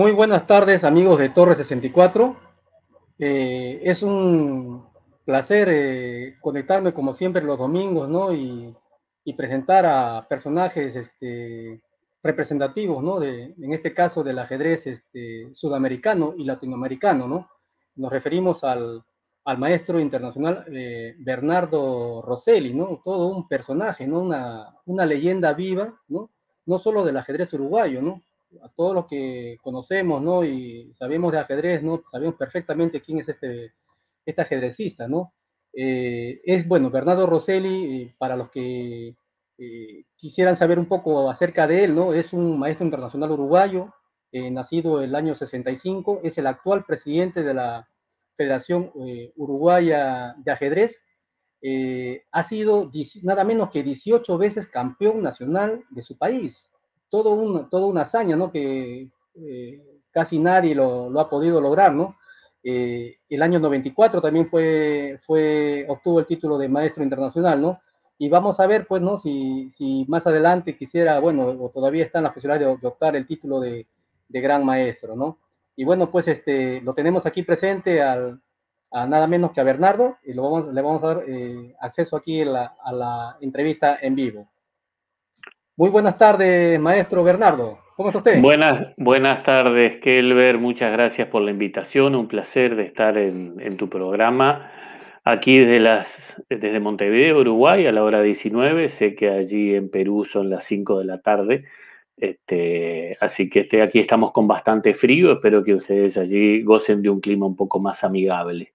Muy buenas tardes, amigos de Torre 64. Eh, es un placer eh, conectarme como siempre los domingos, ¿no? Y, presentar a personajes este, representativos, ¿no? De, en este caso del ajedrez este, sudamericano y latinoamericano, ¿no? Nos referimos al, maestro internacional eh, Bernardo Rosselli, ¿no? Todo un personaje, ¿no? Una, una leyenda viva, ¿no? No solo del ajedrez uruguayo, ¿no? A todos los que conocemos, ¿no? Y sabemos de ajedrez, ¿no? Sabemos perfectamente quién es este, este ajedrecista, ¿no? Eh, es, bueno, Bernardo Rosselli, eh, para los que eh, quisieran saber un poco acerca de él, ¿no? Es un maestro internacional uruguayo, nacido el año 65, es el actual presidente de la Federación Uruguaya de Ajedrez, ha sido nada menos que 18 veces campeón nacional de su país, todo un, toda una hazaña, ¿no? Que eh, casi nadie lo, lo, ha podido lograr, ¿no? Eh, el año 94 también fue, fue, obtuvo el título de maestro internacional, ¿no? Y vamos a ver, pues, ¿no? Si, si más adelante quisiera, bueno, o todavía está en la posibilidad de, optar el título de, de, gran maestro, ¿no? Y bueno, pues, este, lo tenemos aquí presente al, a nada menos que a Bernardo, y lo vamos, le vamos a dar eh, acceso aquí a la, a la entrevista en vivo. Muy buenas tardes, maestro Bernardo. ¿Cómo está usted? Buenas, buenas tardes, Kelber. Muchas gracias por la invitación. Un placer de estar en, tu programa. Aquí desde, las, desde Montevideo, Uruguay, a la hora 19. Sé que allí en Perú son las 5 de la tarde. Este, así que este, aquí estamos con bastante frío. Espero que ustedes allí gocen de un clima un poco más amigable.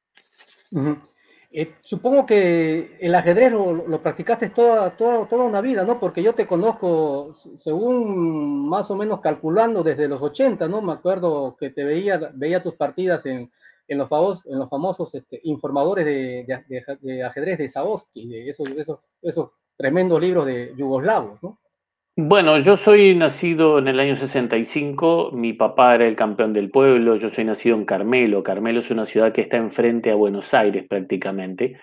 Eh, supongo que el ajedrez lo, practicaste toda, toda, toda, una vida, ¿no? Porque yo te conozco, según más o menos calculando, desde los 80, ¿no? Me acuerdo que te veía, veía tus partidas en, en, los, famosos, en los famosos este, informadores de, de, ajedrez de Sabowski, de esos, esos, esos tremendos libros de yugoslavos, ¿no? Bueno, yo soy nacido en el año 65, mi papá era el campeón del pueblo, yo soy nacido en Carmelo. Carmelo es una ciudad que está enfrente a Buenos Aires prácticamente.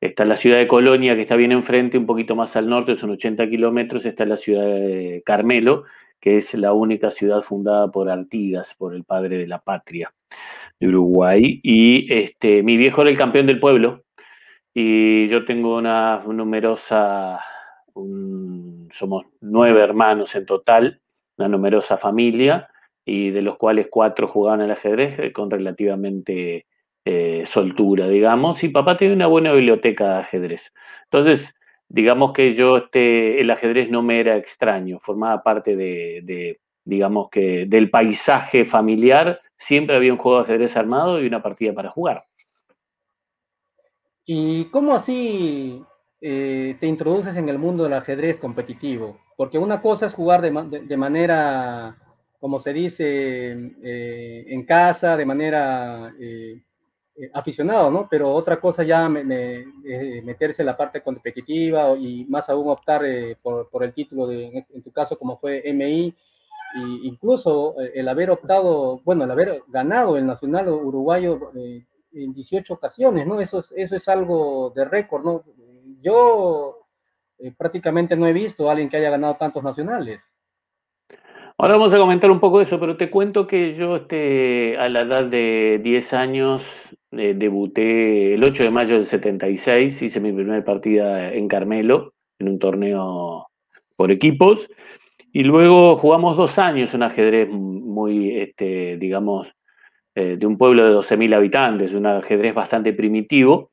Está la ciudad de Colonia, que está bien enfrente, un poquito más al norte, son 80 kilómetros, está la ciudad de Carmelo, que es la única ciudad fundada por Artigas, por el padre de la patria de Uruguay. Y este, mi viejo era el campeón del pueblo, y yo tengo una numerosa somos nueve hermanos en total, una numerosa familia, y de los cuales cuatro jugaban al ajedrez eh, con relativamente eh, soltura, digamos, y papá tiene una buena biblioteca de ajedrez. Entonces, digamos que yo, este, el ajedrez no me era extraño, formaba parte de, digamos que, del paisaje familiar, siempre había un juego de ajedrez armado y una partida para jugar. ¿Y cómo así eh, te introduces en el mundo del ajedrez competitivo? Porque una cosa es jugar de, manera, como se dice, eh, en casa, de manera eh, aficionado, ¿no? Pero otra cosa ya meterse en la parte competitiva y más aún optar por, el título, en, tu caso, como fue MI, e incluso el haber optado, bueno, el haber ganado el Nacional Uruguayo en 18 ocasiones, ¿no? Es, eso es algo de récord, ¿no? Yo eh, prácticamente no he visto a alguien que haya ganado tantos nacionales. Ahora vamos a comentar un poco eso, pero te cuento que yo este, a la edad de 10 años eh, debuté el 8 de mayo del 76, hice mi primera partida en Carmelo, en un torneo por equipos, y luego jugamos dos años un ajedrez muy, este, digamos, eh, de un pueblo de 12.000 habitantes, un ajedrez bastante primitivo,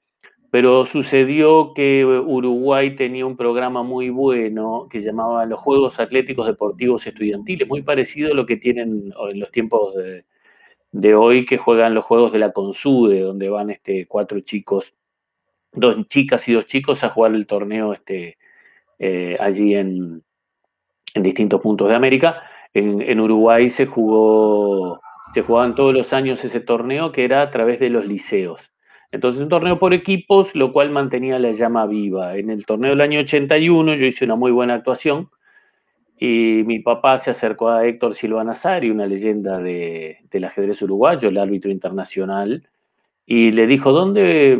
pero sucedió que Uruguay tenía un programa muy bueno que llamaba los Juegos Atléticos Deportivos Estudiantiles, muy parecido a lo que tienen en los tiempos de, hoy que juegan los Juegos de la Consude, donde van este, cuatro chicos, dos chicas y dos chicos a jugar el torneo este, eh, allí en, distintos puntos de América. En, en Uruguay se jugó, se jugaban todos los años ese torneo que era a través de los liceos. Entonces, un torneo por equipos, lo cual mantenía la llama viva. En el torneo del año 81 yo hice una muy buena actuación y mi papá se acercó a Héctor Silva Nazari, una leyenda de, del ajedrez uruguayo, el árbitro internacional, y le dijo, ¿dónde,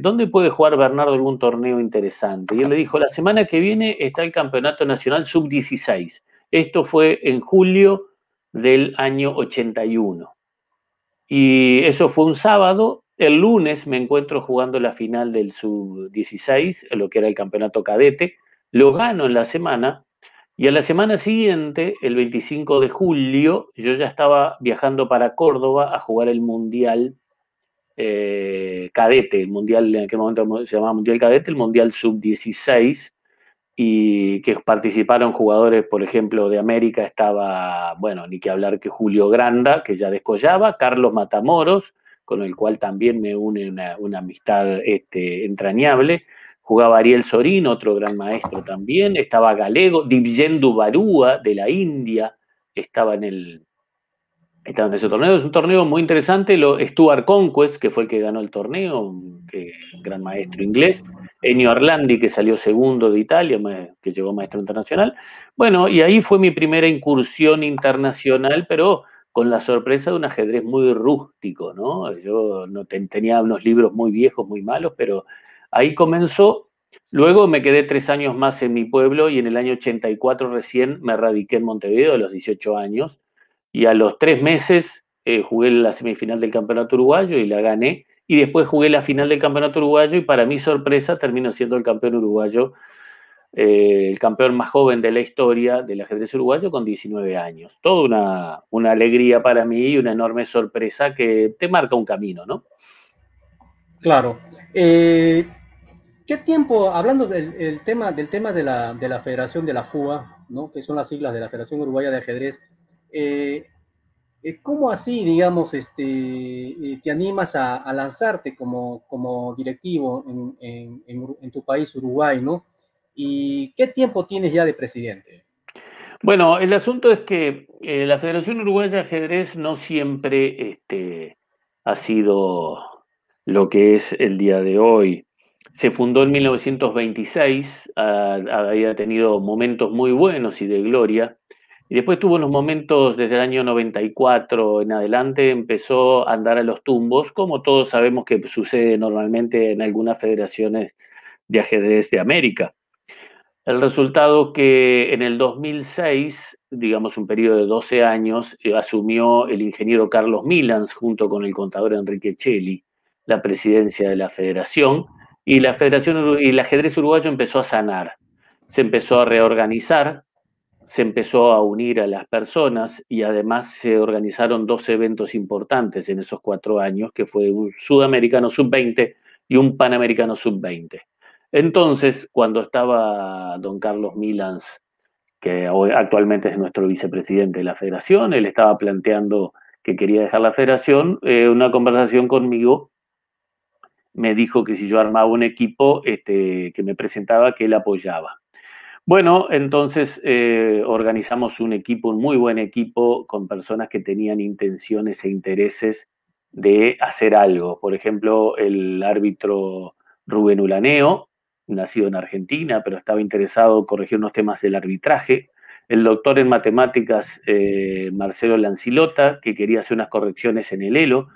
¿dónde puede jugar Bernardo algún torneo interesante? Y él le dijo, la semana que viene está el Campeonato Nacional Sub-16. Esto fue en julio del año 81. Y eso fue un sábado. El lunes me encuentro jugando la final del sub-16, lo que era el campeonato cadete. Lo gano en la semana. Y a la semana siguiente, el 25 de julio, yo ya estaba viajando para Córdoba a jugar el Mundial eh, Cadete, el Mundial, en aquel momento se llamaba Mundial Cadete, el Mundial Sub-16, y que participaron jugadores, por ejemplo, de América estaba, bueno, ni que hablar que Julio Granda, que ya descollaba, Carlos Matamoros, con el cual también me une una, amistad este, entrañable, jugaba Ariel Sorín, otro gran maestro también, estaba Galego, Divyendu Barúa de la India, estaba en el, estaba en ese torneo. Es un torneo muy interesante. Lo, Stuart Conquest, que fue el que ganó el torneo, que, gran maestro inglés. Ennio Arlandi, que salió segundo de Italia, que llegó maestro internacional. Bueno, y ahí fue mi primera incursión internacional, pero con la sorpresa de un ajedrez muy rústico, ¿no? Yo no tenía unos libros muy viejos, muy malos, pero ahí comenzó. Luego me quedé tres años más en mi pueblo y en el año 84 recién me radiqué en Montevideo a los 18 años y a los tres meses eh, jugué la semifinal del Campeonato Uruguayo y la gané. Y después jugué la final del Campeonato Uruguayo y para mi sorpresa termino siendo el campeón uruguayo, eh, el campeón más joven de la historia del ajedrez uruguayo con 19 años. Toda una, una alegría para mí y una enorme sorpresa que te marca un camino, ¿no? Claro. Eh, ¿Qué tiempo, hablando del tema, del tema de, la, de la Federación de la FUA, ¿no? que son las siglas de la Federación Uruguaya de Ajedrez, eh, ¿cómo así, digamos, este, te animas a, lanzarte como, como directivo en, tu país, Uruguay, ¿no? ¿Y qué tiempo tienes ya de presidente? Bueno, el asunto es que la Federación Uruguaya de Ajedrez no siempre este, ha sido lo que es el día de hoy. Se fundó en 1926, había tenido momentos muy buenos y de gloria, y después tuvo unos momentos desde el año 94 en adelante, empezó a andar a los tumbos, como todos sabemos que sucede normalmente en algunas federaciones de ajedrez de América. El resultado que en el 2006, digamos un periodo de 12 años, eh, asumió el ingeniero Carlos Milans junto con el contador Enrique Cheli la presidencia de la federación y la federación y el ajedrez uruguayo empezó a sanar. Se empezó a reorganizar, se empezó a unir a las personas y además se organizaron dos eventos importantes en esos cuatro años, que fue un sudamericano sub-20 y un panamericano sub-20. Entonces, cuando estaba don Carlos Milans, que hoy actualmente es nuestro vicepresidente de la federación, él estaba planteando que quería dejar la federación, eh, una conversación conmigo me dijo que si yo armaba un equipo este, que me presentaba, que él apoyaba. Bueno, entonces eh, organizamos un equipo, un muy buen equipo, con personas que tenían intenciones e intereses de hacer algo. Por ejemplo, el árbitro Rubén Ulaneo, nacido en Argentina, pero estaba interesado en corregir unos temas del arbitraje. El doctor en matemáticas eh, Marcelo Lancilota, que quería hacer unas correcciones en el ELO.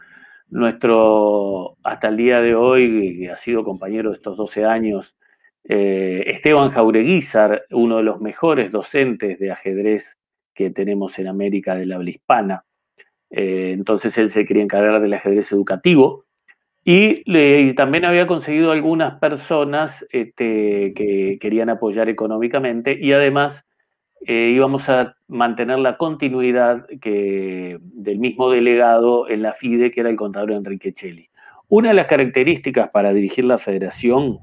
Nuestro, hasta el día de hoy, que ha sido compañero de estos 12 años, eh, Esteban Jaureguizar, uno de los mejores docentes de ajedrez que tenemos en América de la habla hispana. Eh, entonces él se quería encargar del ajedrez educativo. Y, también había conseguido algunas personas este, que querían apoyar económicamente y además eh, íbamos a mantener la continuidad que, del mismo delegado en la FIDE, que era el contador Enrique Cheli. Una de las características para dirigir la federación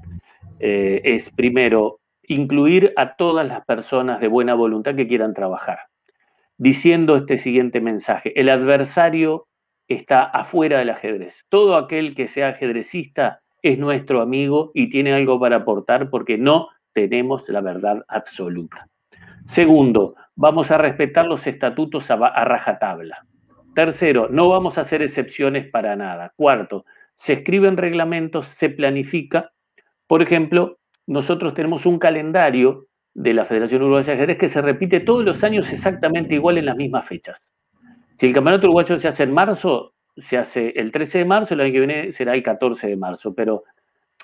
eh, es primero incluir a todas las personas de buena voluntad que quieran trabajar, diciendo este siguiente mensaje, el adversario está afuera del ajedrez. Todo aquel que sea ajedrecista es nuestro amigo y tiene algo para aportar porque no tenemos la verdad absoluta. Segundo, vamos a respetar los estatutos a, a rajatabla. Tercero, no vamos a hacer excepciones para nada. Cuarto, se escriben reglamentos, se planifica por ejemplo, nosotros tenemos un calendario de la Federación Uruguaya de Ajedrez que se repite todos los años exactamente igual en las mismas fechas. Si el campeonato uruguayo se hace en marzo, se hace el 13 de marzo, el año que viene será el 14 de marzo, pero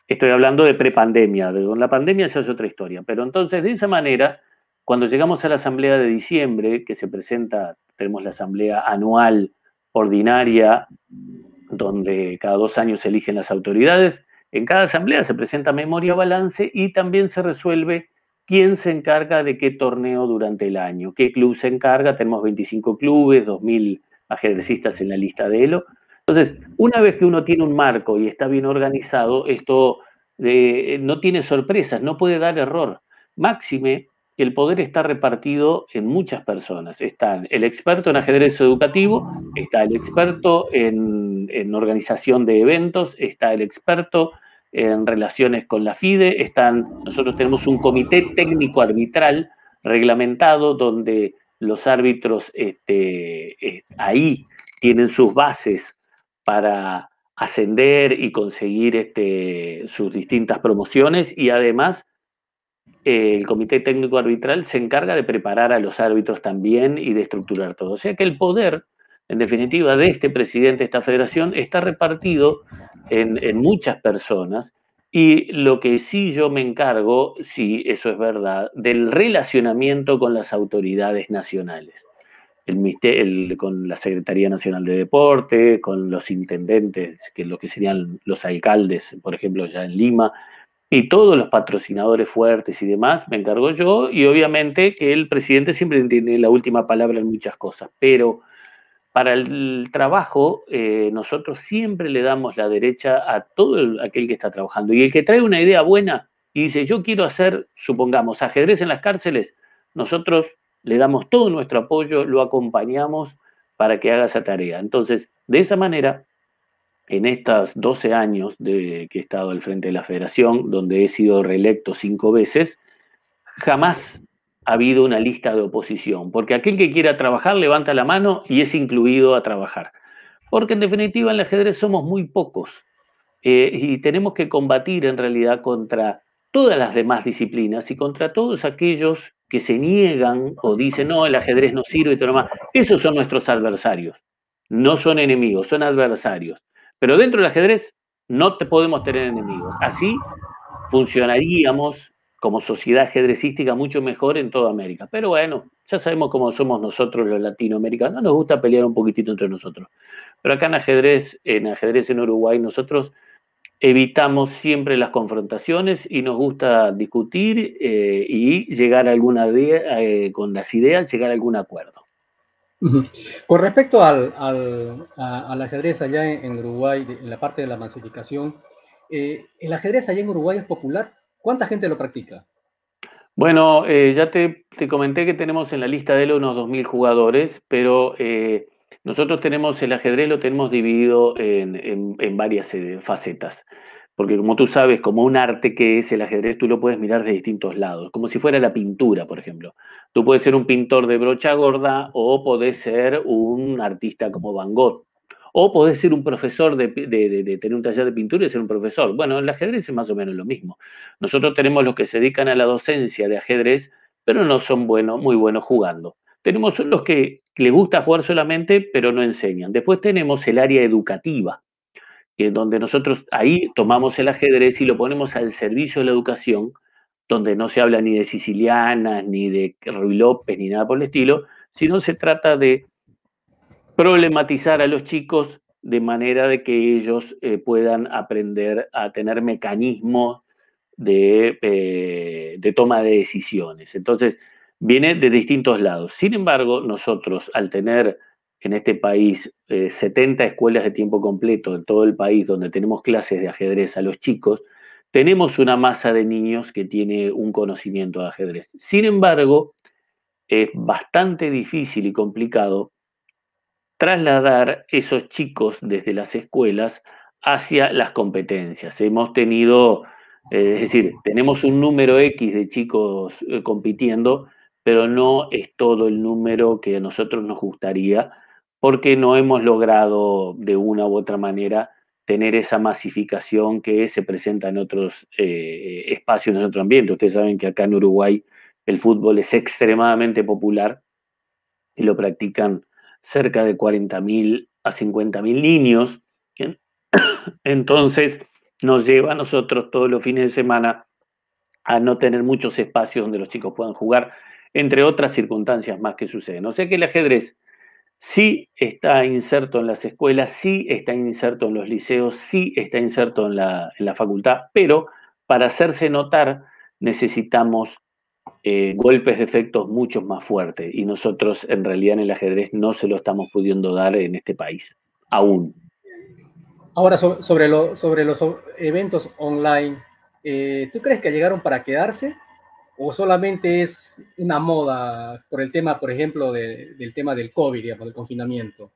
estoy hablando de prepandemia, con la pandemia se hace otra historia. Pero entonces, de esa manera, cuando llegamos a la asamblea de diciembre, que se presenta, tenemos la asamblea anual ordinaria, donde cada dos años se eligen las autoridades, en cada asamblea se presenta memoria balance y también se resuelve quién se encarga de qué torneo durante el año, qué club se encarga, tenemos 25 clubes, 2.000 ajedrecistas en la lista de ELO. Entonces, una vez que uno tiene un marco y está bien organizado, esto eh, no tiene sorpresas, no puede dar error. Máxime que el poder está repartido en muchas personas. Está el experto en ajedrez educativo, está el experto en, en organización de eventos, está el experto en relaciones con la FIDE, están, nosotros tenemos un comité técnico arbitral reglamentado donde los árbitros este, eh, ahí tienen sus bases para ascender y conseguir este, sus distintas promociones y además eh, el comité técnico arbitral se encarga de preparar a los árbitros también y de estructurar todo. O sea que el poder, en definitiva, de este presidente de esta federación está repartido en, muchas personas y lo que sí yo me encargo, si eso es verdad, del relacionamiento con las autoridades nacionales. El, con la Secretaría Nacional de Deporte, con los intendentes, que lo que serían los alcaldes, por ejemplo, ya en Lima, y todos los patrocinadores fuertes y demás, me encargo yo, y obviamente que el presidente siempre tiene la última palabra en muchas cosas, pero para el trabajo, eh, nosotros siempre le damos la derecha a todo aquel que está trabajando. Y el que trae una idea buena y dice, yo quiero hacer, supongamos, ajedrez en las cárceles, nosotros le damos todo nuestro apoyo, lo acompañamos para que haga esa tarea. Entonces, de esa manera, en estos 12 años de que he estado al frente de la federación, donde he sido reelecto cinco veces, jamás ha habido una lista de oposición, porque aquel que quiera trabajar levanta la mano y es incluido a trabajar. Porque en definitiva en el ajedrez somos muy pocos eh, y tenemos que combatir en realidad contra todas las demás disciplinas y contra todos aquellos que se niegan o dicen, no, el ajedrez no sirve y todo lo más. Esos son nuestros adversarios. No son enemigos, son adversarios. Pero dentro del ajedrez no te podemos tener enemigos. Así funcionaríamos como sociedad ajedrecística mucho mejor en toda América. Pero bueno, ya sabemos cómo somos nosotros los latinoamericanos, nos gusta pelear un poquitito entre nosotros. Pero acá en ajedrez, en ajedrez en Uruguay, nosotros evitamos siempre las confrontaciones y nos gusta discutir eh, y llegar a alguna idea, eh, con las ideas, llegar a algún acuerdo. Con respecto al, ajedrez allá en, Uruguay, en la parte de la masificación, eh, ¿el ajedrez allá en Uruguay es popular? ¿Cuánta gente lo practica? Bueno, eh, ya te, comenté que tenemos en la lista de él unos 2.000 jugadores, pero eh, nosotros tenemos el ajedrez, lo tenemos dividido en, varias eh, facetas. Porque como tú sabes, como un arte que es el ajedrez, tú lo puedes mirar de distintos lados, como si fuera la pintura, por ejemplo. Tú puedes ser un pintor de brocha gorda o puedes ser un artista como Van Gogh. O podés ser un profesor de, tener un taller de pintura y ser un profesor. Bueno, el ajedrez es más o menos lo mismo. Nosotros tenemos los que se dedican a la docencia de ajedrez, pero no son buenos, muy buenos jugando. Tenemos los que les gusta jugar solamente, pero no enseñan. Después tenemos el área educativa, que donde nosotros ahí tomamos el ajedrez y lo ponemos al servicio de la educación, donde no se habla ni de sicilianas, ni de Ruy López, ni nada por el estilo, sino se trata de problematizar a los chicos de manera de que ellos eh, puedan aprender a tener mecanismos de, eh, de, toma de decisiones. Entonces, viene de distintos lados. Sin embargo, nosotros, al tener en este país 70 eh, escuelas de tiempo completo en todo el país donde tenemos clases de ajedrez a los chicos, tenemos una masa de niños que tiene un conocimiento de ajedrez. Sin embargo, es bastante difícil y complicado trasladar esos chicos desde las escuelas hacia las competencias. Hemos tenido, eh, es decir, tenemos un número X de chicos eh, compitiendo, pero no es todo el número que a nosotros nos gustaría, porque no hemos logrado de una u otra manera tener esa masificación que se presenta en otros eh, espacios, en otro ambiente. Ustedes saben que acá en Uruguay el fútbol es extremadamente popular y lo practican cerca de 40.000 a 50.000 niños. Entonces nos lleva a nosotros todos los fines de semana a no tener muchos espacios donde los chicos puedan jugar. entre otras circunstancias más que suceden. O sea que el ajedrez sí está inserto en las escuelas, sí está inserto en los liceos, sí está inserto en la, facultad, pero para hacerse notar necesitamos eh, golpes de efectos mucho más fuertes y nosotros en realidad en el ajedrez no se lo estamos pudiendo dar en este país, aún. Ahora, sobre, los eventos online, eh, ¿tú crees que llegaron para quedarse? ¿O solamente es una moda por el tema, por ejemplo, del tema del COVID, digamos, del confinamiento?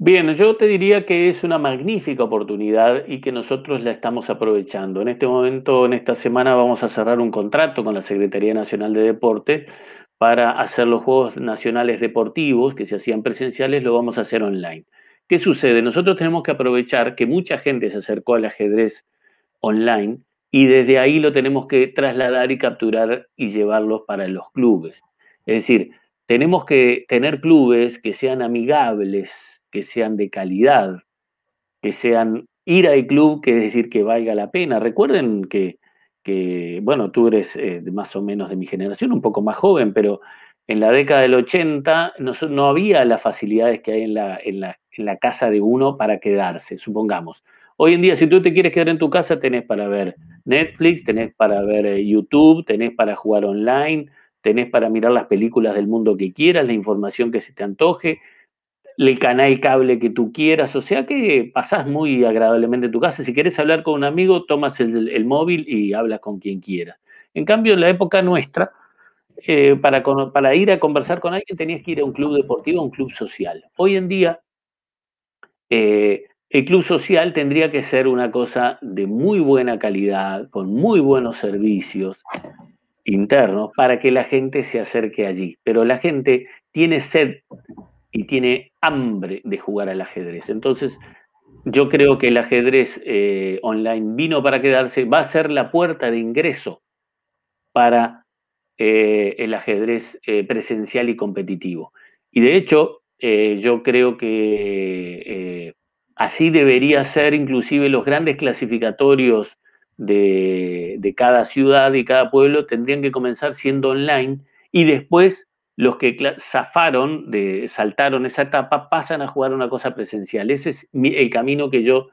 Bien, yo te diría que es una magnífica oportunidad y que nosotros la estamos aprovechando. En este momento, en esta semana, vamos a cerrar un contrato con la Secretaría Nacional de Deporte para hacer los Juegos Nacionales Deportivos, que se hacían presenciales, lo vamos a hacer online. ¿Qué sucede? Nosotros tenemos que aprovechar que mucha gente se acercó al ajedrez online y desde ahí lo tenemos que trasladar y capturar y llevarlos para los clubes. Es decir, tenemos que tener clubes que sean amigables, que sean de calidad, que sean ir al club, que es decir, que valga la pena. Recuerden que, bueno, tú eres eh, más o menos de mi generación, un poco más joven, pero en la década del 80 no, no había las facilidades que hay en la, en la en la casa de uno para quedarse, supongamos. Hoy en día, si tú te quieres quedar en tu casa, tenés para ver Netflix, tenés para ver eh, YouTube, tenés para jugar online, tenés para mirar las películas del mundo que quieras, la información que se te antoje, el canal cable que tú quieras, o sea que pasás muy agradablemente en tu casa. Si quieres hablar con un amigo, tomas el, móvil y hablas con quien quieras. En cambio, en la época nuestra, eh, para, para ir a conversar con alguien tenías que ir a un club deportivo, a un club social. Hoy en día eh, el club social tendría que ser una cosa de muy buena calidad, con muy buenos servicios internos, para que la gente se acerque allí. Pero la gente tiene sed y tiene hambre de jugar al ajedrez. Entonces, yo creo que el ajedrez eh, online vino para quedarse, va a ser la puerta de ingreso para eh, el ajedrez presencial y competitivo. Y de hecho, eh, yo creo que eh, así debería ser inclusive los grandes clasificatorios de, cada ciudad y cada pueblo tendrían que comenzar siendo online y después los que zafaron, de, saltaron esa etapa, pasan a jugar una cosa presencial. Ese es el camino que yo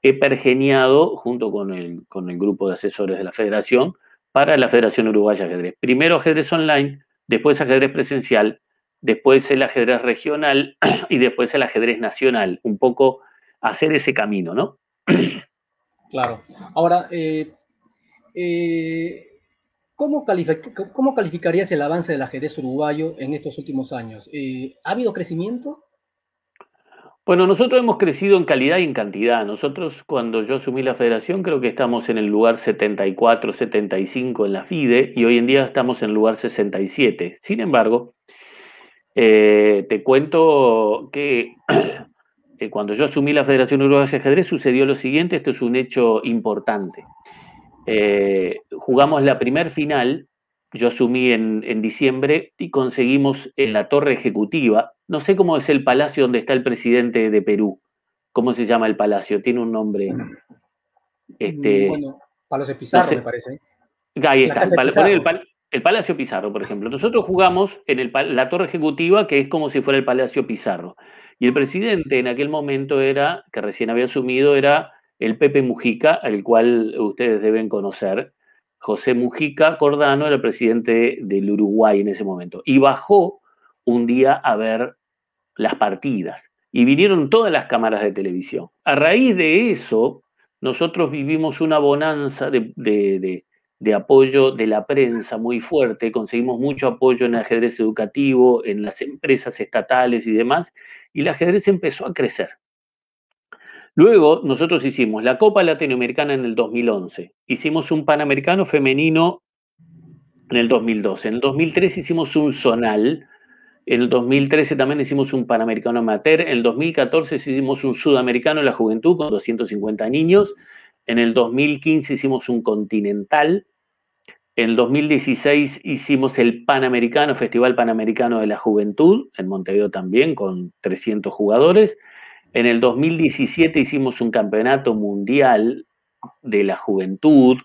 he pergeniado junto con el, con el grupo de asesores de la federación para la Federación Uruguaya de Ajedrez. Primero ajedrez online, después ajedrez presencial después el ajedrez regional y después el ajedrez nacional, un poco hacer ese camino, ¿no? Claro. Ahora, eh, eh, ¿cómo, calificarías el avance del ajedrez uruguayo en estos últimos años? Eh, ¿Ha habido crecimiento? Bueno, nosotros hemos crecido en calidad y en cantidad. Nosotros, cuando yo asumí la federación, creo que estamos en el lugar 74, 75 en la FIDE y hoy en día estamos en el lugar 67. Sin embargo, eh, te cuento que cuando yo asumí la Federación Uruguaya de Ajedrez sucedió lo siguiente, esto es un hecho importante. Eh, jugamos la primer final, yo asumí en, en, diciembre y conseguimos en la torre ejecutiva, no sé cómo es el palacio donde está el presidente de Perú, cómo se llama el palacio, tiene un nombre. Este, bueno, Palacio Pizarro, me parece. Ahí está, el, el Palacio Pizarro, por ejemplo. Nosotros jugamos en la torre ejecutiva, que es como si fuera el Palacio Pizarro. Y el presidente en aquel momento era, que recién había asumido, era el Pepe Mujica, al cual ustedes deben conocer. José Mujica Cordano era presidente del Uruguay en ese momento. Y bajó un día a ver las partidas. Y vinieron todas las cámaras de televisión. A raíz de eso, nosotros vivimos una bonanza de de apoyo de la prensa muy fuerte, conseguimos mucho apoyo en el ajedrez educativo, en las empresas estatales y demás, y el ajedrez empezó a crecer. Luego nosotros hicimos la Copa Latinoamericana en el 2011, hicimos un Panamericano femenino en el 2012, en el 2013 hicimos un zonal, en el 2013 también hicimos un Panamericano Amateur, en el 2014 hicimos un Sudamericano en la Juventud con 250 niños, en el 2015 hicimos un Continental, en el 2016 hicimos el Panamericano, Festival Panamericano de la Juventud, en Montevideo también, con 300 jugadores. En el 2017 hicimos un campeonato mundial de la juventud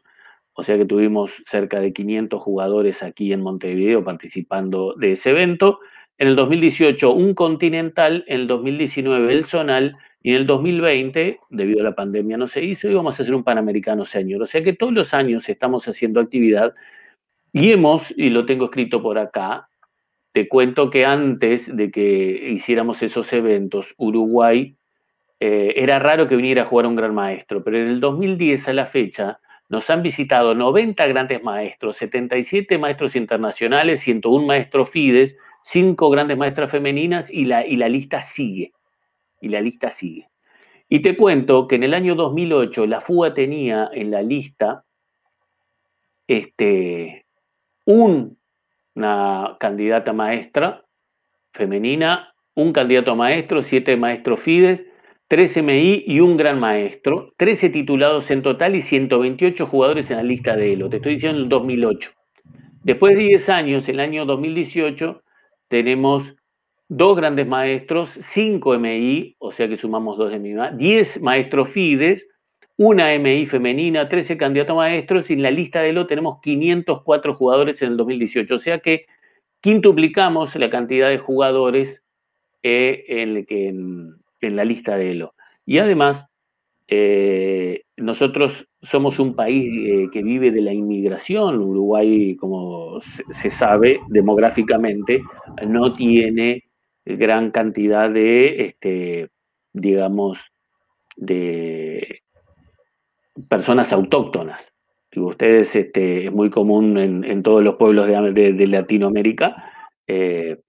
o sea que tuvimos cerca de 500 jugadores aquí en Montevideo participando de ese evento. En el 2018 un continental, en el 2019 el zonal y en el 2020, debido a la pandemia, no se hizo y vamos a hacer un Panamericano Senior. O sea que todos los años estamos haciendo actividad y hemos, y lo tengo escrito por acá, te cuento que antes de que hiciéramos esos eventos, Uruguay eh, era raro que viniera a jugar un gran maestro, pero en el 2010 a la fecha nos han visitado 90 grandes maestros, 77 maestros internacionales, 101 maestros FIDES, 5 grandes maestras femeninas y la, y la lista sigue y la lista sigue. Y te cuento que en el año 2008 la FUA tenía en la lista este, una candidata maestra femenina, un candidato a maestro, siete maestros FIDES, tres MI y un gran maestro, 13 titulados en total y 128 jugadores en la lista de ELO. Te estoy diciendo en el 2008. Después de 10 años, el año 2018, tenemos dos grandes maestros, cinco MI, o sea que sumamos dos de MI, diez maestros FIDES, una MI femenina, 13 candidatos maestros y en la lista de ELO tenemos 504 jugadores en el 2018. O sea que quintuplicamos la cantidad de jugadores eh, en, la lista de ELO. Y además, eh, nosotros somos un país eh, que vive de la inmigración. Uruguay, como se sabe, demográficamente no tiene gran cantidad de, este, digamos, de personas autóctonas. ustedes, este, es muy común en, todos los pueblos de, Latinoamérica, eh,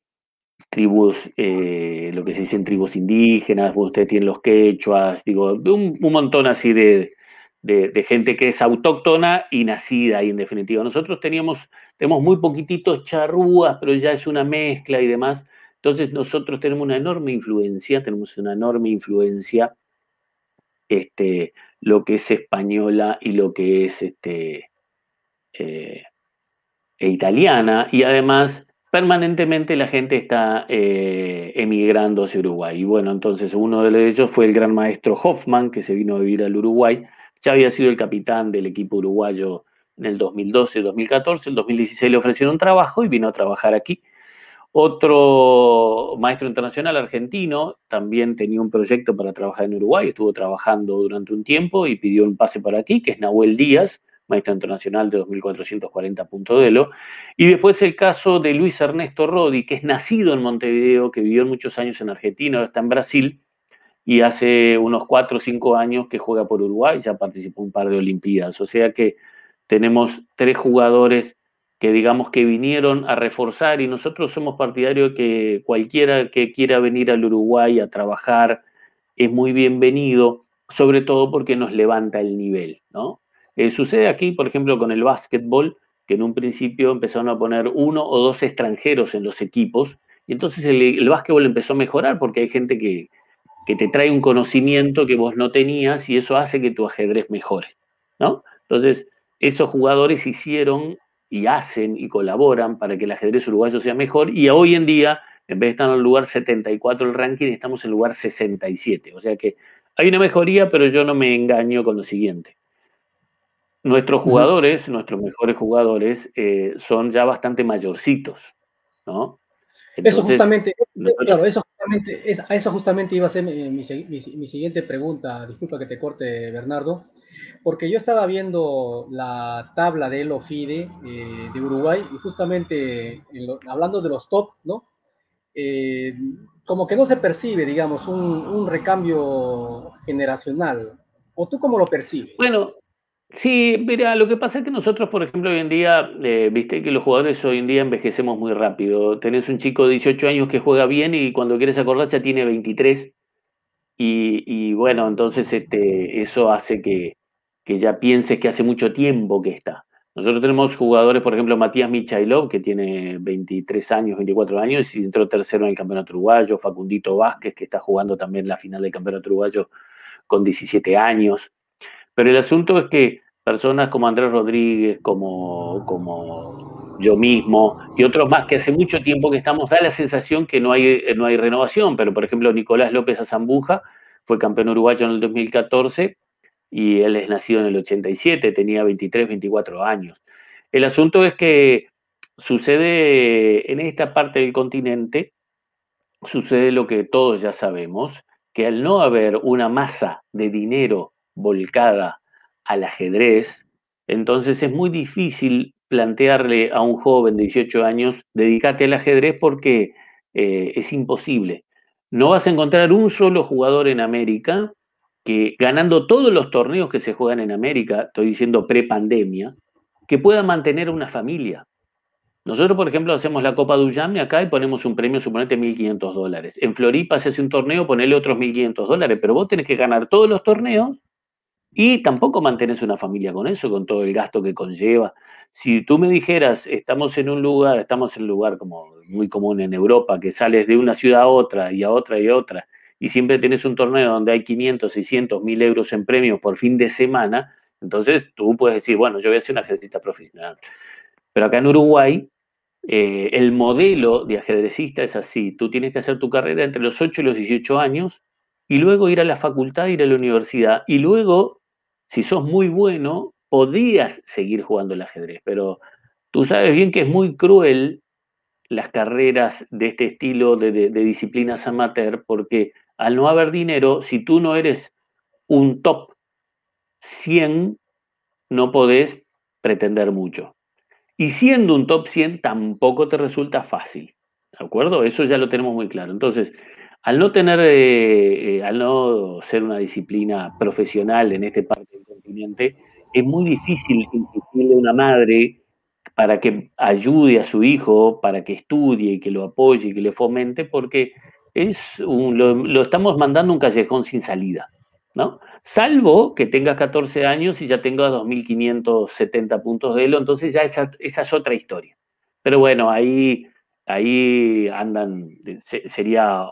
tribus, eh, lo que se dicen tribus indígenas, ustedes tienen los quechuas, digo, un, un montón así de, de, gente que es autóctona y nacida, y en definitiva. Nosotros teníamos, tenemos muy poquititos charrúas, pero ya es una mezcla y demás. Entonces nosotros tenemos una enorme influencia, tenemos una enorme influencia, este, lo que es española y lo que es este, eh, e italiana, y además permanentemente la gente está eh, emigrando hacia Uruguay. Y bueno, entonces uno de ellos fue el gran maestro Hoffman, que se vino a vivir al Uruguay, ya había sido el capitán del equipo uruguayo en el 2012, 2014, el 2016 le ofrecieron trabajo y vino a trabajar aquí. Otro maestro internacional argentino también tenía un proyecto para trabajar en Uruguay, estuvo trabajando durante un tiempo y pidió un pase para aquí, que es Nahuel Díaz, maestro internacional de 2440 puntos de Elo. Y después el caso de Luis Ernesto Rodi, que es nacido en Montevideo, que vivió muchos años en Argentina, ahora está en Brasil, y hace unos cuatro o cinco años que juega por Uruguay, ya participó un par de Olimpiadas. O sea que tenemos tres jugadores digamos que vinieron a reforzar y nosotros somos partidarios que cualquiera que quiera venir al Uruguay a trabajar es muy bienvenido, sobre todo porque nos levanta el nivel, ¿no? Eh, sucede aquí, por ejemplo, con el básquetbol, que en un principio empezaron a poner uno o dos extranjeros en los equipos, y entonces el, el básquetbol empezó a mejorar porque hay gente que, que te trae un conocimiento que vos no tenías y eso hace que tu ajedrez mejore, ¿no? Entonces, esos jugadores hicieron y hacen y colaboran para que el ajedrez uruguayo sea mejor y hoy en día, en vez de estar en el lugar 74 del ranking, estamos en el lugar 67. O sea que hay una mejoría, pero yo no me engaño con lo siguiente. Nuestros jugadores, nuestros mejores jugadores, eh, son ya bastante mayorcitos, ¿no? eso justamente, claro, eso justamente, a eso justamente iba a ser mi, siguiente pregunta. Disculpa que te corte, Bernardo porque yo estaba viendo la tabla de Elo FIDE eh, de Uruguay y justamente hablando de los top, ¿no? Eh, como que no se percibe, digamos, un, recambio generacional. ¿O tú cómo lo percibes? Bueno, sí, mira, lo que pasa es que nosotros, por ejemplo, hoy en día, eh, viste que los jugadores hoy en día envejecemos muy rápido. Tenés un chico de 18 años que juega bien y cuando quieres acordar ya tiene 23. Y, y bueno, entonces este, eso hace que, que ya pienses que hace mucho tiempo que está. Nosotros tenemos jugadores, por ejemplo, Matías Michailov, que tiene 23 años, 24 años, y entró tercero en el campeonato uruguayo, Facundito Vázquez, que está jugando también la final del campeonato uruguayo con 17 años. Pero el asunto es que personas como Andrés Rodríguez, como, como yo mismo y otros más que hace mucho tiempo que estamos, da la sensación que no hay, no hay renovación, pero por ejemplo Nicolás López Azambuja fue campeón uruguayo en el 2014 y él es nacido en el 87, tenía 23, 24 años. El asunto es que sucede en esta parte del continente, sucede lo que todos ya sabemos, que al no haber una masa de dinero volcada al ajedrez, entonces es muy difícil plantearle a un joven de 18 años, dedícate al ajedrez porque eh, es imposible. No vas a encontrar un solo jugador en América que ganando todos los torneos que se juegan en América, estoy diciendo pre-pandemia, que pueda mantener una familia. Nosotros, por ejemplo, hacemos la Copa Duyami acá y ponemos un premio, suponete, 1.500 dólares. En Floripa se hace un torneo, ponele otros 1.500 dólares, pero vos tenés que ganar todos los torneos y tampoco mantenés una familia con eso, con todo el gasto que conlleva. Si tú me dijeras, estamos en un lugar, estamos en un lugar como muy común en Europa, que sales de una ciudad a otra y a otra y a otra, y siempre tienes un torneo donde hay 500, 600, 1000 euros en premios por fin de semana, entonces tú puedes decir, bueno, yo voy a ser un ajedrecista profesional. Pero acá en Uruguay, eh, el modelo de ajedrecista es así, tú tienes que hacer tu carrera entre los 8 y los 18 años, y luego ir a la facultad, ir a la universidad, y luego, si sos muy bueno, podías seguir jugando el ajedrez, pero tú sabes bien que es muy cruel las carreras de este estilo de disciplinas amateur, porque al no haber dinero, si tú no eres un top 100, no podés pretender mucho. Y siendo un top 100 tampoco te resulta fácil. ¿De acuerdo? Eso ya lo tenemos muy claro. Entonces, al no tener, eh, eh, al no ser una disciplina profesional en este parte del continente, es muy difícil insistirle a una madre para que ayude a su hijo, para que estudie y que lo apoye y que le fomente, porque es lo, estamos mandando un callejón sin salida, ¿no? Salvo que tengas 14 años y ya tengas 2.570 puntos de elo, entonces ya esa, es otra historia. Pero bueno, ahí, ahí andan, sería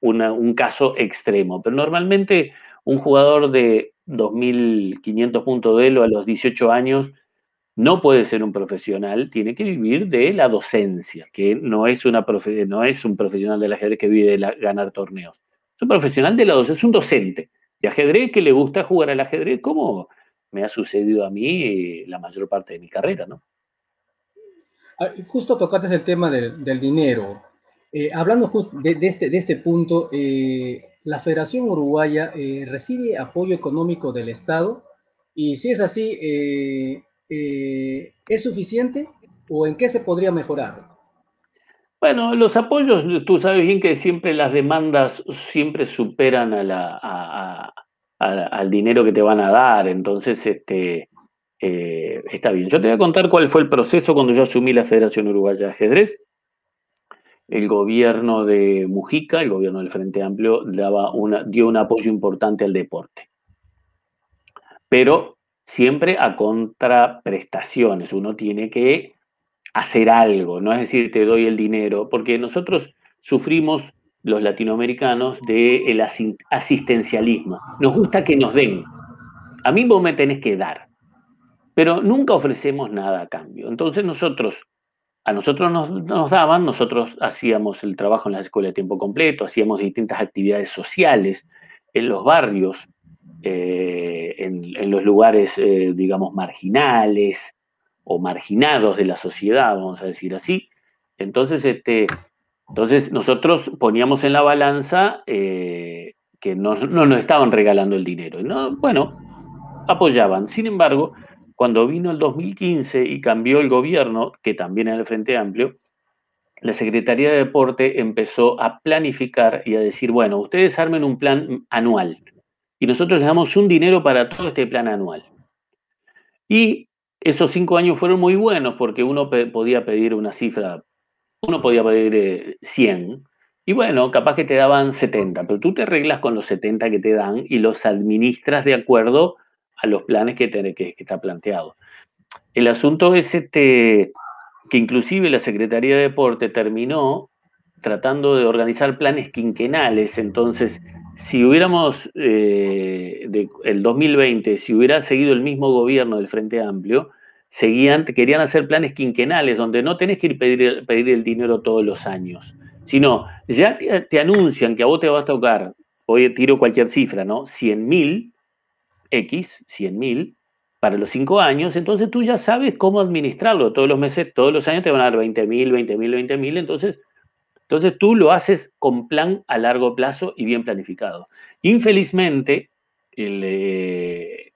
un caso extremo. Pero normalmente un jugador de 2.500 puntos de elo a los 18 años no puede ser un profesional, tiene que vivir de la docencia, que no es, una no es un profesional del ajedrez que vive de ganar torneos. Es un profesional de la docencia, es un docente de ajedrez que le gusta jugar al ajedrez, como me ha sucedido a mí eh, la mayor parte de mi carrera, ¿no? Ah, justo tocaste el tema del, dinero. Eh, hablando de, este, de este punto, eh, la Federación Uruguaya recibe apoyo económico del Estado y si es así, eh, ¿es suficiente o en qué se podría mejorar? Bueno, los apoyos, tú sabes bien que siempre las demandas siempre superan al dinero que te van a dar, entonces este, eh, está bien. Yo te voy a contar cuál fue el proceso cuando yo asumí la Federación Uruguaya de Ajedrez. El gobierno de Mujica, el gobierno del Frente Amplio, daba dio un apoyo importante al deporte. Pero siempre a contraprestaciones. Uno tiene que hacer algo, no es decir, te doy el dinero, porque nosotros sufrimos los latinoamericanos del asistencialismo. Nos gusta que nos den. A mí vos me tenés que dar, pero nunca ofrecemos nada a cambio. Entonces nosotros, a nosotros nos, nos daban, nosotros hacíamos el trabajo en la escuela de tiempo completo, hacíamos distintas actividades sociales en los barrios, eh, en, los lugares, eh, digamos, marginales o marginados de la sociedad, vamos a decir así. Entonces, este, entonces nosotros poníamos en la balanza eh, que no, nos estaban regalando el dinero. ¿no? Bueno, apoyaban. Sin embargo, cuando vino el 2015 y cambió el gobierno, que también era el Frente Amplio, la Secretaría de Deporte empezó a planificar y a decir, bueno, ustedes armen un plan anual y nosotros le damos un dinero para todo este plan anual. Y esos cinco años fueron muy buenos porque uno podía pedir una cifra, uno podía pedir 100, eh, y bueno, capaz que te daban 70, pero tú te arreglas con los 70 que te dan y los administras de acuerdo a los planes que, te, que, está planteado. El asunto es este, que inclusive la Secretaría de Deporte terminó tratando de organizar planes quinquenales, entonces si hubiéramos, eh, el 2020, si hubiera seguido el mismo gobierno del Frente Amplio, querían hacer planes quinquenales donde no tenés que ir pedir, pedir el dinero todos los años, sino ya te, anuncian que a vos te va a tocar, hoy tiro cualquier cifra, ¿no? 100 mil X, 100 mil, para los cinco años, entonces tú ya sabes cómo administrarlo. Todos los meses, todos los años te van a dar 20 mil, 20 mil, 20 mil, entonces, entonces tú lo haces con plan a largo plazo y bien planificado. Infelizmente, el, eh,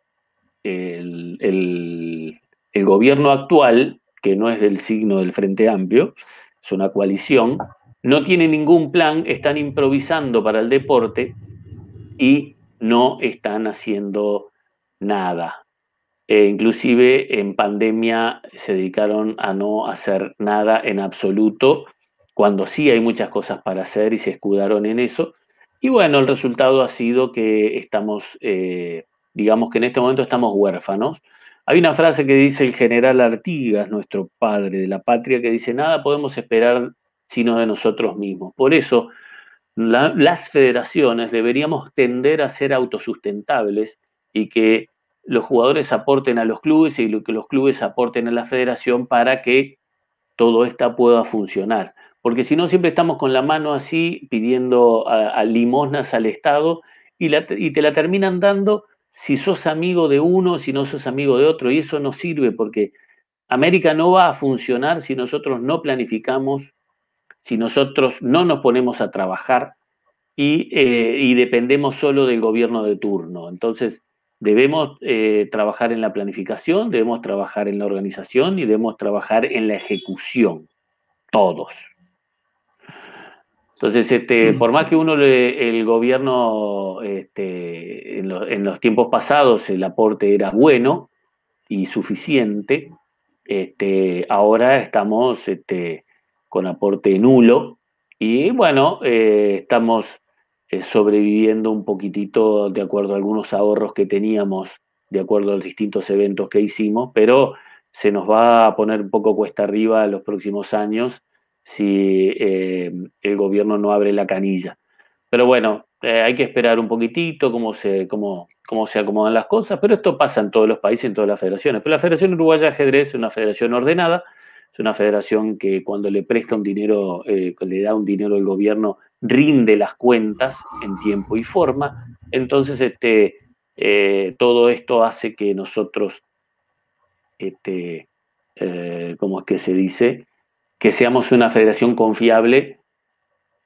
el gobierno actual, que no es del signo del Frente Amplio, es una coalición, no tiene ningún plan, están improvisando para el deporte y no están haciendo nada. Eh, inclusive en pandemia se dedicaron a no hacer nada en absoluto, cuando sí hay muchas cosas para hacer y se escudaron en eso. Y bueno, el resultado ha sido que estamos, eh, digamos que en este momento estamos huérfanos. Hay una frase que dice el general Artigas, nuestro padre de la patria, que dice, nada podemos esperar sino de nosotros mismos. Por eso, las federaciones deberíamos tender a ser autosustentables y que los jugadores aporten a los clubes y que los clubes aporten a la federación para que todo esto pueda funcionar. Porque si no, siempre estamos con la mano así pidiendo a, limosnas al Estado y, te la terminan dando si sos amigo de uno, si no sos amigo de otro. Y eso no sirve porque América no va a funcionar si nosotros no planificamos, si nosotros no nos ponemos a trabajar y, eh, dependemos solo del gobierno de turno. Entonces, Debemos eh, trabajar en la planificación, debemos trabajar en la organización y debemos trabajar en la ejecución, todos. Entonces, este, por más que uno, el gobierno, este, en, los tiempos pasados el aporte era bueno y suficiente, este, ahora estamos este, con aporte nulo y bueno, eh, estamos eh, sobreviviendo un poquitito de acuerdo a algunos ahorros que teníamos, de acuerdo a los distintos eventos que hicimos, pero se nos va a poner un poco cuesta arriba en los próximos años si eh, el gobierno no abre la canilla. Pero bueno, eh, hay que esperar un poquitito cómo se, cómo, cómo se acomodan las cosas, pero esto pasa en todos los países, en todas las federaciones. Pero la Federación Uruguaya de Ajedrez es una federación ordenada, es una federación que cuando le presta un dinero, le da un dinero al gobierno, rinde las cuentas en tiempo y forma. Entonces, este, eh, todo esto hace que nosotros, este, eh, ¿cómo es que se dice? Que seamos una federación confiable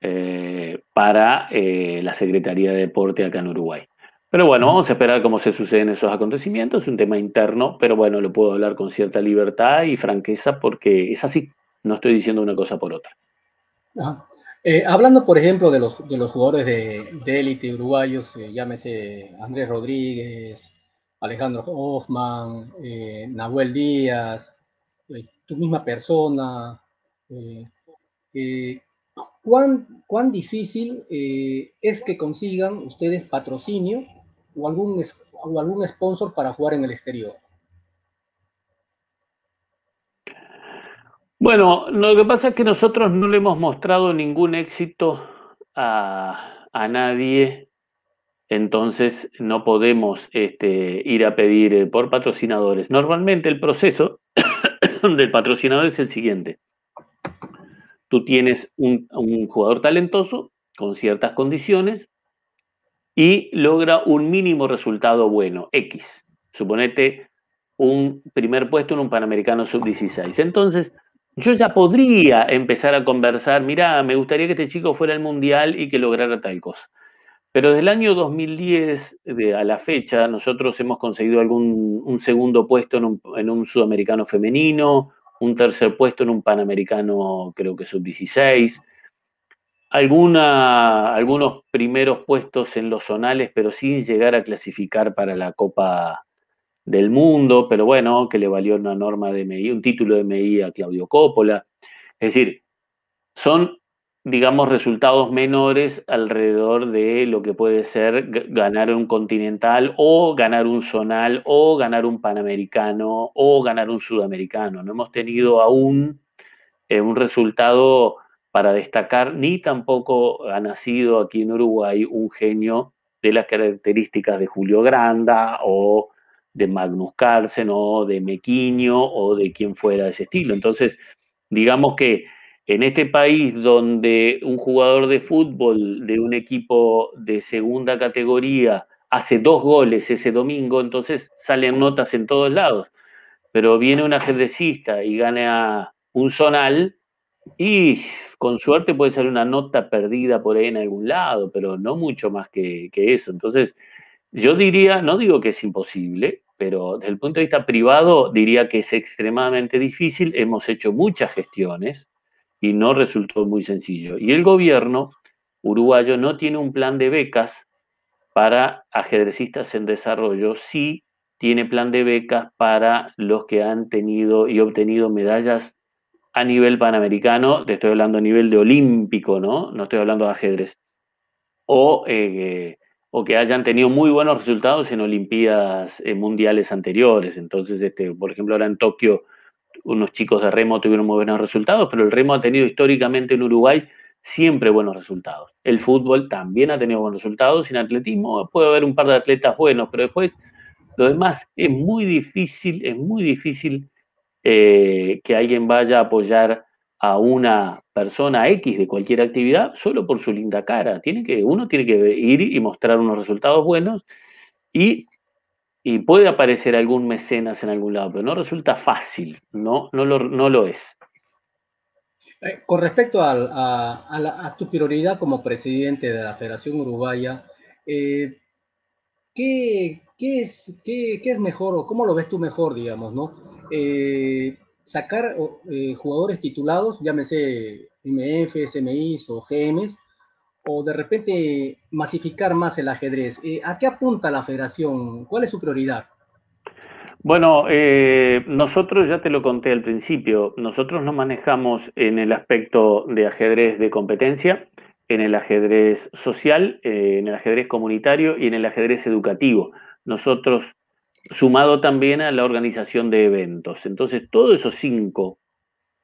eh, para la Secretaría de Deporte acá en Uruguay. Pero bueno, vamos a esperar cómo se suceden esos acontecimientos. Es un tema interno, pero bueno, lo puedo hablar con cierta libertad y franqueza porque es así. No estoy diciendo una cosa por otra. Eh, hablando, por ejemplo, de los, de los jugadores de élite uruguayos, eh, llámese Andrés Rodríguez, Alejandro Hoffman, eh, Nahuel Díaz, tu misma persona, ¿cuán, ¿cuán, difícil es que consigan ustedes patrocinio o algún, o algún sponsor para jugar en el exterior? Bueno, lo que pasa es que nosotros no le hemos mostrado ningún éxito a, nadie, entonces no podemos este, ir a pedir eh, por patrocinadores. Normalmente el proceso del patrocinador es el siguiente. Tú tienes un, jugador talentoso con ciertas condiciones y logra un mínimo resultado bueno, X. Suponete un primer puesto en un Panamericano Sub-16. Entonces, yo ya podría empezar a conversar, mira, me gustaría que este chico fuera al mundial y que lograra tal cosa. Pero desde el año 2010 a la fecha, nosotros hemos conseguido algún, un segundo puesto en un, en un sudamericano femenino, un tercer puesto en un panamericano, creo que sub-16, alguna, algunos primeros puestos en los zonales, pero sin llegar a clasificar para la Copa del mundo, pero bueno, que le valió una norma de MI, un título de MI a Claudio Coppola. Es decir, son, digamos, resultados menores alrededor de lo que puede ser ganar un continental o ganar un zonal o ganar un panamericano o ganar un sudamericano. No hemos tenido aún eh, un resultado para destacar, ni tampoco ha nacido aquí en Uruguay un genio de las características de Julio Granda o de Magnus Carlsen o de Mequiño o de quien fuera de ese estilo. Entonces, digamos que en este país donde un jugador de fútbol de un equipo de segunda categoría hace dos goles ese domingo, entonces salen notas en todos lados. Pero viene un ajedrecista y gana un zonal y con suerte puede ser una nota perdida por ahí en algún lado, pero no mucho más que, que eso. Entonces, yo diría, no digo que es imposible, pero desde el punto de vista privado diría que es extremadamente difícil. Hemos hecho muchas gestiones y no resultó muy sencillo. Y el gobierno uruguayo no tiene un plan de becas para ajedrecistas en desarrollo, sí tiene plan de becas para los que han tenido y obtenido medallas a nivel panamericano, te estoy hablando a nivel de olímpico, ¿no? No estoy hablando de ajedrez. O, eh, o que hayan tenido muy buenos resultados en Olimpiadas eh, mundiales anteriores. Entonces, este, por ejemplo, ahora en Tokio, unos chicos de remo tuvieron muy buenos resultados, pero el remo ha tenido históricamente en Uruguay siempre buenos resultados. El fútbol también ha tenido buenos resultados. En atletismo puede haber un par de atletas buenos, pero después lo demás es muy difícil, es muy difícil eh, que alguien vaya a apoyar a una persona X de cualquier actividad solo por su linda cara. Tiene que, uno tiene que ir y mostrar unos resultados buenos y, y puede aparecer algún mecenas en algún lado, pero no resulta fácil, no, no, lo, no lo es. Eh, con respecto a, tu prioridad como presidente de la Federación Uruguaya, eh, ¿qué, es, es, mejor o cómo lo ves tú mejor, digamos, no? Eh, sacar jugadores titulados, llámese MF, SMIs o GMs, o de repente masificar más el ajedrez. ¿A qué apunta la federación? ¿Cuál es su prioridad? Bueno, eh, nosotros ya te lo conté al principio, nosotros nos manejamos en el aspecto de ajedrez de competencia, en el ajedrez social, eh, en el ajedrez comunitario y en el ajedrez educativo. Nosotros, sumado también a la organización de eventos. Entonces, todos esos cinco,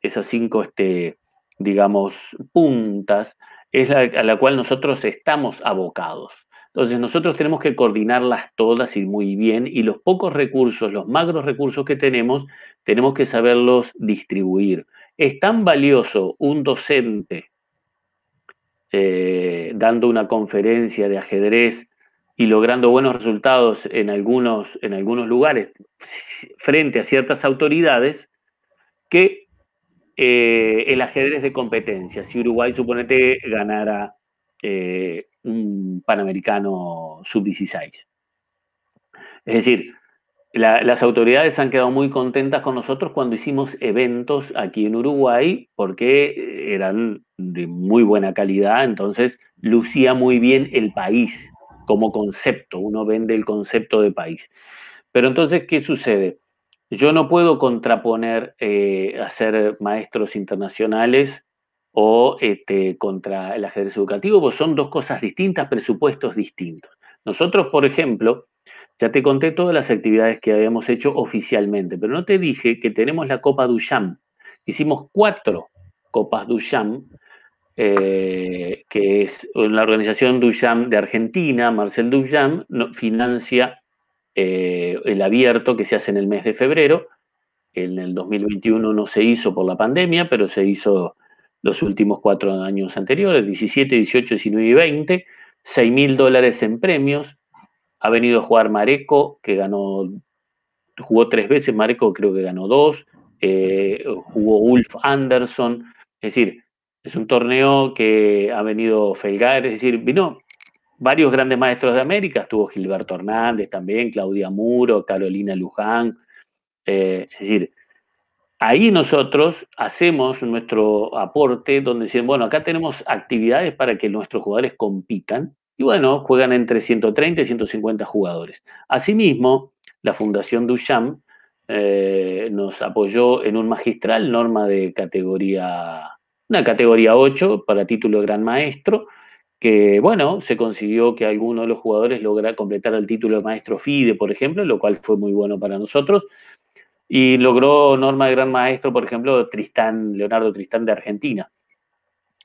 esas cinco, este, digamos, puntas, es a la cual nosotros estamos abocados. Entonces nosotros tenemos que coordinarlas todas y muy bien y los pocos recursos, los magros recursos que tenemos, tenemos que saberlos distribuir. Es tan valioso un docente eh, dando una conferencia de ajedrez y logrando buenos resultados en algunos, en algunos lugares frente a ciertas autoridades que eh, el ajedrez de competencia. Si Uruguay, suponete, ganara eh, un Panamericano sub-16. Es decir, las autoridades han quedado muy contentas con nosotros cuando hicimos eventos aquí en Uruguay porque eran de muy buena calidad, entonces lucía muy bien el país como concepto, uno vende el concepto de país. Pero entonces, ¿qué sucede? Yo no puedo contraponer eh, a ser maestros internacionales o este, contra el ajedrez educativo, pues son dos cosas distintas, presupuestos distintos. Nosotros, por ejemplo, ya te conté todas las actividades que habíamos hecho oficialmente, pero no te dije que tenemos la Copa Duchamp. Hicimos cuatro Copas Duchamp, eh, que es la organización Duchamp de Argentina, Marcel Duchamp, financia eh, el abierto que se hace en el mes de febrero. En el 2021 no se hizo por la pandemia, pero se hizo los últimos cuatro años anteriores, 17, 18, 19 y 20, 6 mil dólares en premios. Ha venido a jugar Mareco, que ganó, jugó tres veces, Mareco creo que ganó dos, eh, jugó Ulf Anderson, es decir, es un torneo que ha venido Felgar, es decir, vino varios grandes maestros de América, estuvo Gilberto Hernández también, Claudia Muro, Carolina Luján, eh, es decir, Ahí nosotros hacemos nuestro aporte donde dicen, bueno, acá tenemos actividades para que nuestros jugadores compitan y bueno, juegan entre 130 y 150 jugadores. Asimismo, la Fundación Duchamp eh, nos apoyó en un magistral, norma de categoría, una categoría 8 para título de gran maestro, que bueno, se consiguió que alguno de los jugadores lograra completar el título de maestro FIDE, por ejemplo, lo cual fue muy bueno para nosotros. Y logró norma de gran maestro, por ejemplo, Tristán, Leonardo Tristán de Argentina.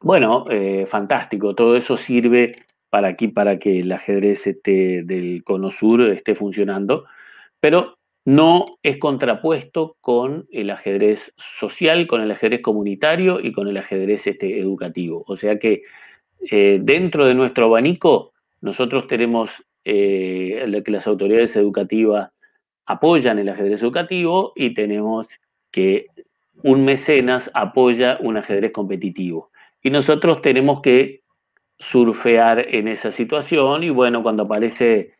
Bueno, eh, fantástico. Todo eso sirve para aquí, para que el ajedrez este, del Cono Sur esté funcionando, pero no es contrapuesto con el ajedrez social, con el ajedrez comunitario y con el ajedrez este, educativo. O sea que eh, dentro de nuestro abanico nosotros tenemos eh, que las autoridades educativas apoyan el ajedrez educativo y tenemos que un mecenas apoya un ajedrez competitivo. Y nosotros tenemos que surfear en esa situación y bueno, cuando aparece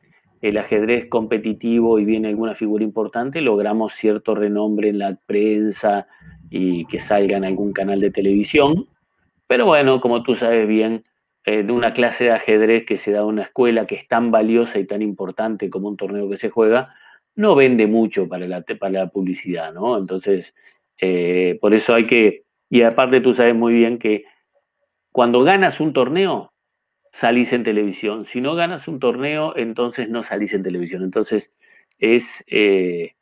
el ajedrez competitivo y viene alguna figura importante, logramos cierto renombre en la prensa y que salga en algún canal de televisión. Pero bueno, como tú sabes bien, eh, de una clase de ajedrez que se da en una escuela que es tan valiosa y tan importante como un torneo que se juega, no vende mucho para la, para la publicidad, ¿no? Entonces, eh, por eso hay que, y aparte tú sabes muy bien que cuando ganas un torneo, salís en televisión. Si no ganas un torneo, entonces no salís en televisión. Entonces, es, eh,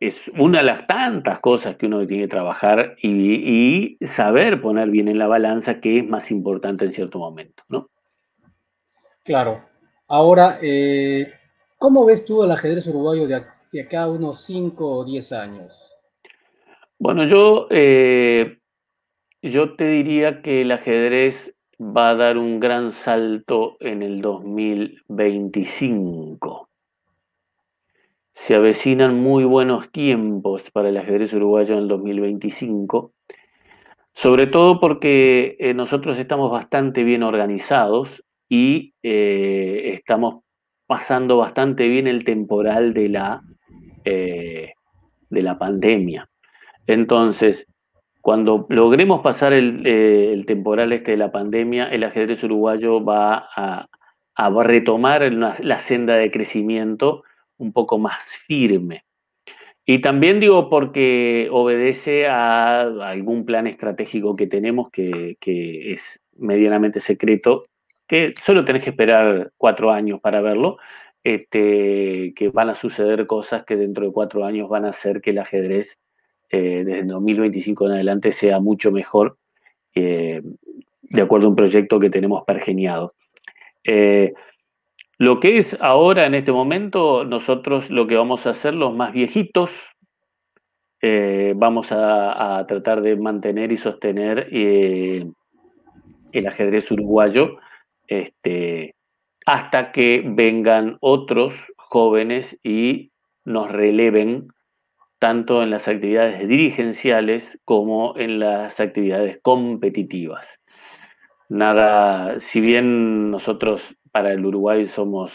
es una de las tantas cosas que uno tiene que trabajar y, saber poner bien en la balanza qué es más importante en cierto momento, ¿no? Claro. Ahora, eh, ¿cómo ves tú el ajedrez uruguayo de, de acá a unos 5 o 10 años? Bueno, yo yo te diría que el ajedrez va a dar un gran salto en el 2025. Se avecinan muy buenos tiempos para el ajedrez uruguayo en el 2025, sobre todo porque eh, nosotros estamos bastante bien organizados y eh, estamos pasando bastante bien el temporal de la, eh, de la pandemia. Entonces, cuando logremos pasar el, temporal este de la pandemia, el ajedrez uruguayo va a, retomar la senda de crecimiento un poco más firme. Y también digo porque obedece a algún plan estratégico que tenemos que, es medianamente secreto, que solo tenés que esperar cuatro años para verlo, este, que van a suceder cosas que dentro de cuatro años van a hacer que el ajedrez eh, desde 2025 en adelante sea mucho mejor, eh, de acuerdo a un proyecto que tenemos pergeniado. Eh, lo que es ahora, en este momento, nosotros lo que vamos a hacer, los más viejitos, vamos a, tratar de mantener y sostener el ajedrez uruguayo este, hasta que vengan otros jóvenes y nos releven tanto en las actividades dirigenciales como en las actividades competitivas. Nada, si bien nosotros para el Uruguay somos,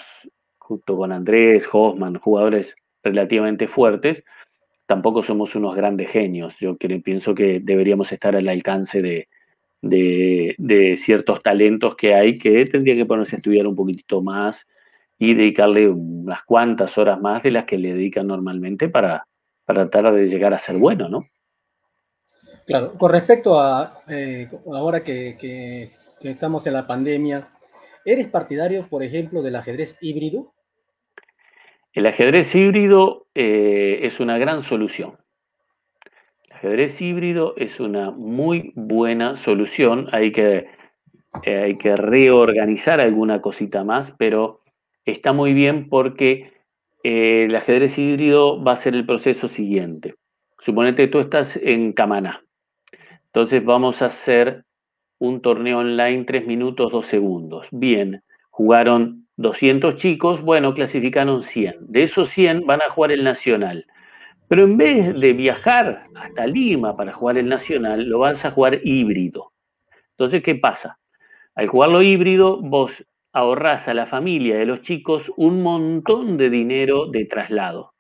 junto con Andrés, Hoffman, jugadores relativamente fuertes, tampoco somos unos grandes genios. Yo pienso que deberíamos estar al alcance de, ciertos talentos que hay que tendría que ponerse a estudiar un poquitito más y dedicarle unas cuantas horas más de las que le dedican normalmente para, para tratar de llegar a ser bueno, ¿no? Claro, con respecto a eh, ahora que, estamos en la pandemia, ¿eres partidario, por ejemplo, del ajedrez híbrido? El ajedrez híbrido eh, es una gran solución. El ajedrez híbrido es una muy buena solución. Hay que, eh, hay que reorganizar alguna cosita más, pero está muy bien porque eh, el ajedrez híbrido va a ser el proceso siguiente. Suponete que tú estás en Camaná. Entonces vamos a hacer un torneo online 3 minutos 2 segundos. Bien, jugaron 200 chicos, bueno, clasificaron 100. De esos 100 van a jugar el nacional. Pero en vez de viajar hasta Lima para jugar el nacional, lo vas a jugar híbrido. Entonces, ¿qué pasa? Al jugarlo híbrido, vos ahorras a la familia de los chicos un montón de dinero de traslado.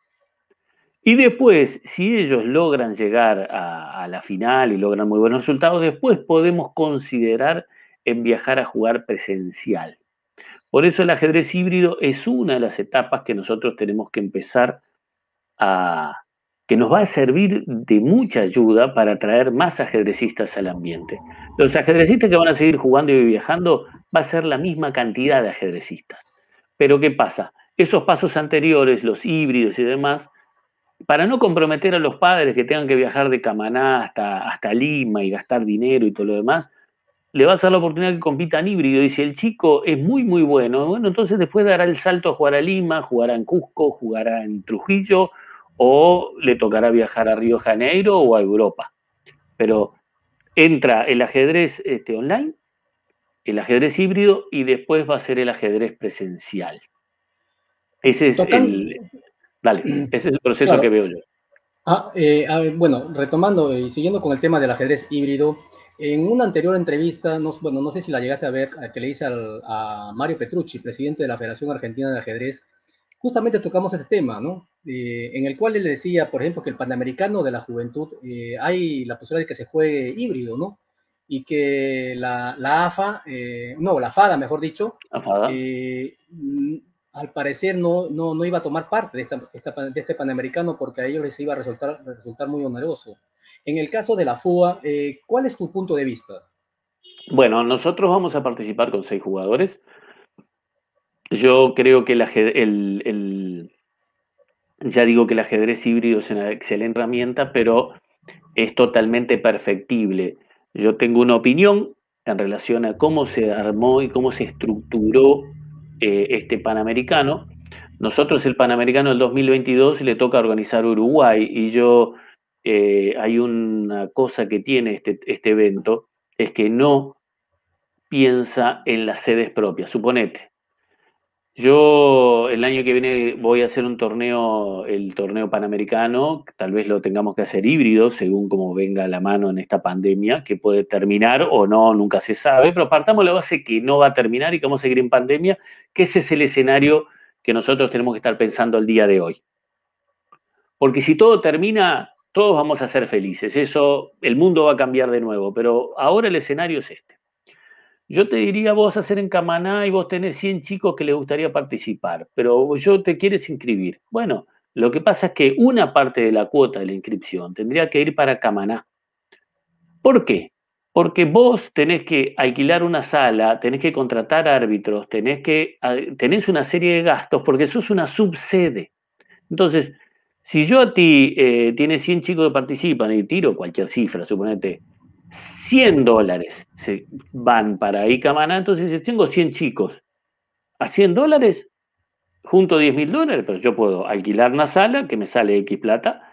Y después, si ellos logran llegar a, la final y logran muy buenos resultados, después podemos considerar en viajar a jugar presencial. Por eso el ajedrez híbrido es una de las etapas que nosotros tenemos que empezar a, que nos va a servir de mucha ayuda para atraer más ajedrecistas al ambiente. Los ajedrecistas que van a seguir jugando y viajando va a ser la misma cantidad de ajedrecistas. Pero ¿qué pasa? Esos pasos anteriores, los híbridos y demás, para no comprometer a los padres que tengan que viajar de Camaná hasta, hasta Lima y gastar dinero y todo lo demás, le va a dar la oportunidad que compitan híbrido. Y si el chico es muy, muy bueno, bueno, entonces después dará el salto a jugar a Lima, jugará en Cusco, jugará en Trujillo o le tocará viajar a Río Janeiro o a Europa. Pero entra el ajedrez este, online el ajedrez híbrido y después va a ser el ajedrez presencial. Ese es el, dale, ese es el proceso que veo yo. Ah, eh, bueno, retomando y siguiendo con el tema del ajedrez híbrido, en una anterior entrevista, no, bueno, no sé si la llegaste a ver, que le hice a Mario Petrucci, presidente de la Federación Argentina de Ajedrez, justamente tocamos este tema, ¿no? Eh, en el cual él decía, por ejemplo, que el Panamericano de la Juventud eh, hay la posibilidad de que se juegue híbrido, ¿no? Y que la, la AFA, eh, no, la FADA, mejor dicho, mm, al parecer no, no, no, iba a tomar parte de, esta, de, este Panamericano porque a ellos les iba a resultar, resultar muy oneroso. En el caso de la FUA, ¿cuál es tu punto de vista? Bueno, nosotros vamos a participar con seis jugadores. Yo creo que el, ya digo que el ajedrez híbrido es una excelente herramienta, pero es totalmente perfectible. Yo tengo una opinión en relación a cómo se armó y cómo se estructuró eh, este Panamericano. Nosotros el Panamericano del 2022 le toca organizar Uruguay y yo, eh, hay una cosa que tiene este, este evento, es que no piensa en las sedes propias. Suponete, yo el año que viene voy a hacer un torneo, el torneo panamericano, tal vez lo tengamos que hacer híbrido según como venga la mano en esta pandemia, que puede terminar o no, nunca se sabe, pero partamos la base que no va a terminar y que vamos a seguir en pandemia, que ese es el escenario que nosotros tenemos que estar pensando el día de hoy. Porque si todo termina, todos vamos a ser felices, eso, el mundo va a cambiar de nuevo, pero ahora el escenario es este. Yo te diría, vos hacer en Camaná y vos tenés 100 chicos que les gustaría participar, pero yo te quieres inscribir. Bueno, lo que pasa es que una parte de la cuota de la inscripción tendría que ir para Camaná. ¿Por qué? Porque vos tenés que alquilar una sala, tenés que contratar árbitros, tenés, que, ah, tenés una serie de gastos, porque sos una subsede. Entonces, si yo a ti eh, tienes 100 chicos que participan y tiro cualquier cifra, suponete 100 dólares se van para Icamaná, entonces si tengo 100 chicos a 100 dólares, junto 10 mil dólares, pero yo puedo alquilar una sala que me sale X plata,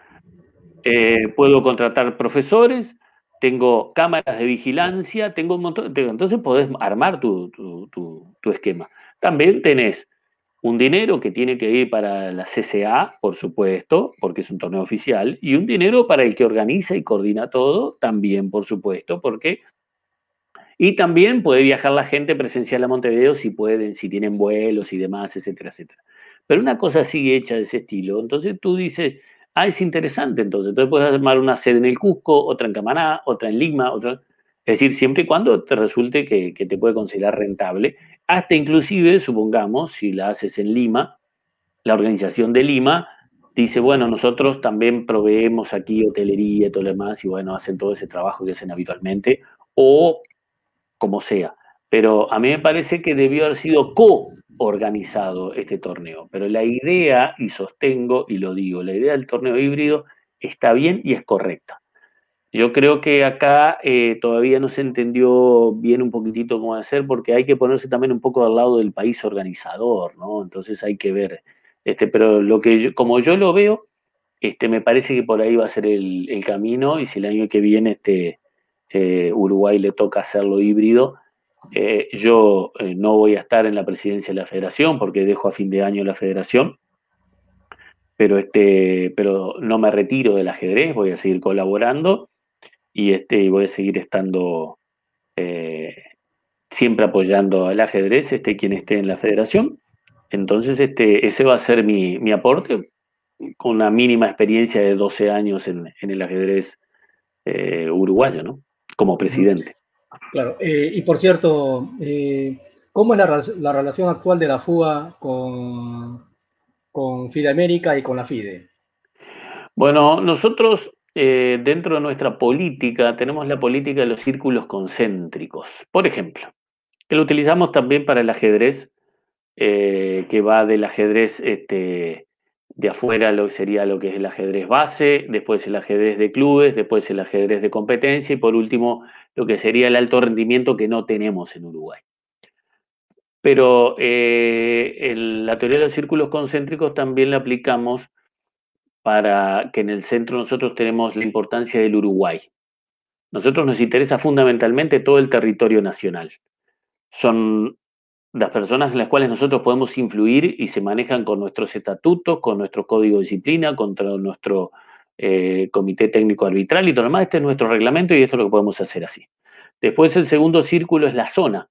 eh, puedo contratar profesores, tengo cámaras de vigilancia, tengo un montón, entonces podés armar tu, esquema. También tenés un dinero que tiene que ir para la CCA, por supuesto, porque es un torneo oficial, y un dinero para el que organiza y coordina todo, también, por supuesto, porque... Y también puede viajar la gente presencial a Montevideo si pueden, si tienen vuelos y demás, etcétera, etcétera. Pero una cosa así hecha de ese estilo, entonces tú dices, ah, es interesante, entonces, entonces puedes armar una sede en el Cusco, otra en Camaná, otra en Lima, otra... Es decir, siempre y cuando te resulte que, que te puede considerar rentable. Hasta inclusive, supongamos, si la haces en Lima, la organización de Lima dice, bueno, nosotros también proveemos aquí hotelería y todo lo demás, y bueno, hacen todo ese trabajo que hacen habitualmente, o como sea. Pero a mí me parece que debió haber sido co-organizado este torneo. Pero la idea, y sostengo y lo digo, la idea del torneo híbrido está bien y es correcta. Yo creo que acá eh, todavía no se entendió bien un poquitito cómo hacer, porque hay que ponerse también un poco al lado del país organizador, ¿no? Entonces hay que ver. Este, pero lo que como yo lo veo, este, me parece que por ahí va a ser el, camino, y si el año que viene este, eh, Uruguay le toca hacerlo híbrido, eh, yo no voy a estar en la presidencia de la federación, porque dejo a fin de año la federación, pero, este, pero no me retiro del ajedrez, voy a seguir colaborando y este, voy a seguir estando eh, siempre apoyando al ajedrez, este, quien esté en la federación. Entonces, este, ese va a ser mi, aporte con una mínima experiencia de 12 años en, el ajedrez eh, uruguayo, ¿no? Como presidente. Claro, eh, y por cierto, ¿cómo es la, la, relación actual de la FUA con, con FIDE América y con la FIDE? Bueno, nosotros eh, dentro de nuestra política tenemos la política de los círculos concéntricos. Por ejemplo, que lo utilizamos también para el ajedrez, eh, que va del ajedrez este, de afuera, lo que sería lo que es el ajedrez base, después el ajedrez de clubes, después el ajedrez de competencia y por último lo que sería el alto rendimiento que no tenemos en Uruguay. Pero eh, la teoría de los círculos concéntricos también la aplicamos para que en el centro nosotros tenemos la importancia del Uruguay. Nosotros nos interesa fundamentalmente todo el territorio nacional. son las personas en las cuales nosotros podemos influir y se manejan con nuestros estatutos, con nuestro código de disciplina, contra nuestro eh, comité técnico arbitral y todo lo demás. Este es nuestro reglamento y esto es lo que podemos hacer así. Después el segundo círculo es la zona,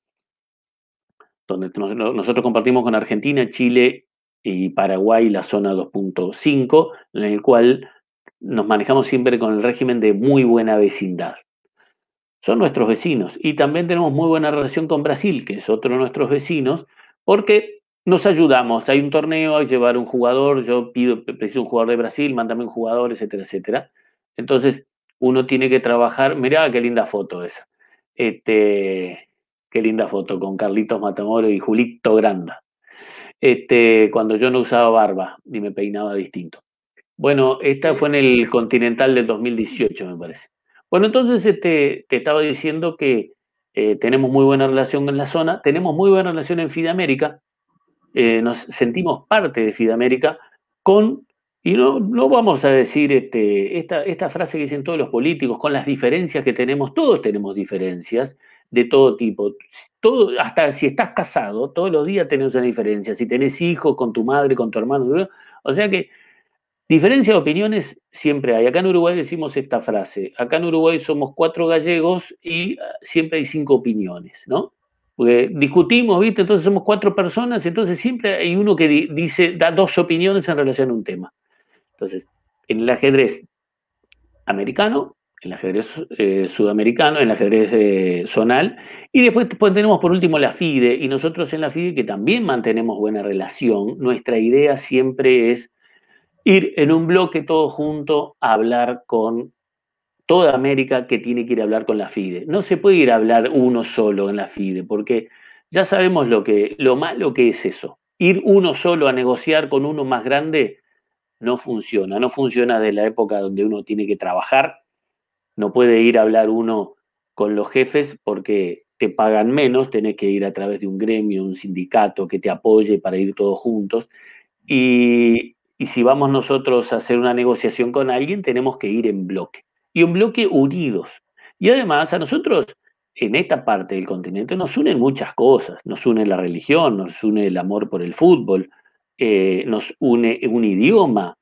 donde nosotros compartimos con Argentina, Chile y Paraguay la zona 2.5, en el cual nos manejamos siempre con el régimen de muy buena vecindad son nuestros vecinos. Y también tenemos muy buena relación con Brasil, que es otro de nuestros vecinos, porque nos ayudamos. Hay un torneo, hay que llevar un jugador, yo pido, preciso un jugador de Brasil, mándame un jugador, etcétera, etcétera. Entonces, uno tiene que trabajar. Mirá qué linda foto esa. Este, qué linda foto con Carlitos Matamoro y Julito Granda. Este, cuando yo no usaba barba y me peinaba distinto. Bueno, esta fue en el Continental del 2018, me parece. Bueno, entonces este, te estaba diciendo que eh, tenemos muy buena relación en la zona, tenemos muy buena relación en Fidamérica, eh, nos sentimos parte de Fidamérica con, y no, no vamos a decir este, esta, esta frase que dicen todos los políticos, con las diferencias que tenemos, todos tenemos diferencias de todo tipo. Todo, hasta si estás casado, todos los días tenés una diferencia. Si tenés hijos con tu madre, con tu hermano, o sea que Diferencia de opiniones siempre hay. Acá en Uruguay decimos esta frase. Acá en Uruguay somos cuatro gallegos y ah, siempre hay cinco opiniones, ¿no? Discutimos, ¿viste? Entonces somos cuatro personas, entonces siempre hay uno que dice, da dos opiniones en relación a un tema. Entonces, en el ajedrez americano, en el ajedrez eh, sudamericano, en el ajedrez eh, zonal, y después, después tenemos por último la FIDE, y nosotros en la FIDE que también mantenemos buena relación, nuestra idea siempre es ir en un bloque todo junto a hablar con toda América que tiene que ir a hablar con la FIDE. No se puede ir a hablar uno solo en la FIDE, porque ya sabemos lo, que, lo malo que es eso. Ir uno solo a negociar con uno más grande no funciona. No funciona de la época donde uno tiene que trabajar. No puede ir a hablar uno con los jefes porque te pagan menos, tenés que ir a través de un gremio, un sindicato que te apoye para ir todos juntos. Y, y si vamos nosotros a hacer una negociación con alguien, tenemos que ir en bloque. Y un bloque unidos. Y además a nosotros, en esta parte del continente, nos unen muchas cosas. Nos une la religión, nos une el amor por el fútbol, eh, nos une un idioma,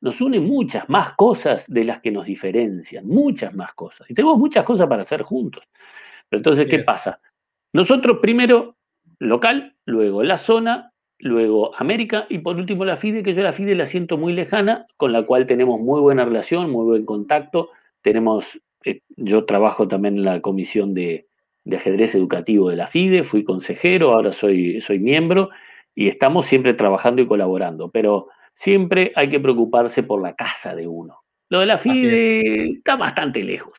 nos une muchas más cosas de las que nos diferencian, muchas más cosas. Y tenemos muchas cosas para hacer juntos. Pero entonces, ¿qué pasa? Nosotros primero local, luego la zona luego América y por último la FIDE, que yo la FIDE la siento muy lejana, con la cual tenemos muy buena relación, muy buen contacto. Tenemos, eh, yo trabajo también en la comisión de, ajedrez educativo de la FIDE, fui consejero, ahora soy, soy miembro y estamos siempre trabajando y colaborando, pero siempre hay que preocuparse por la casa de uno. Lo de la FIDE está bastante lejos.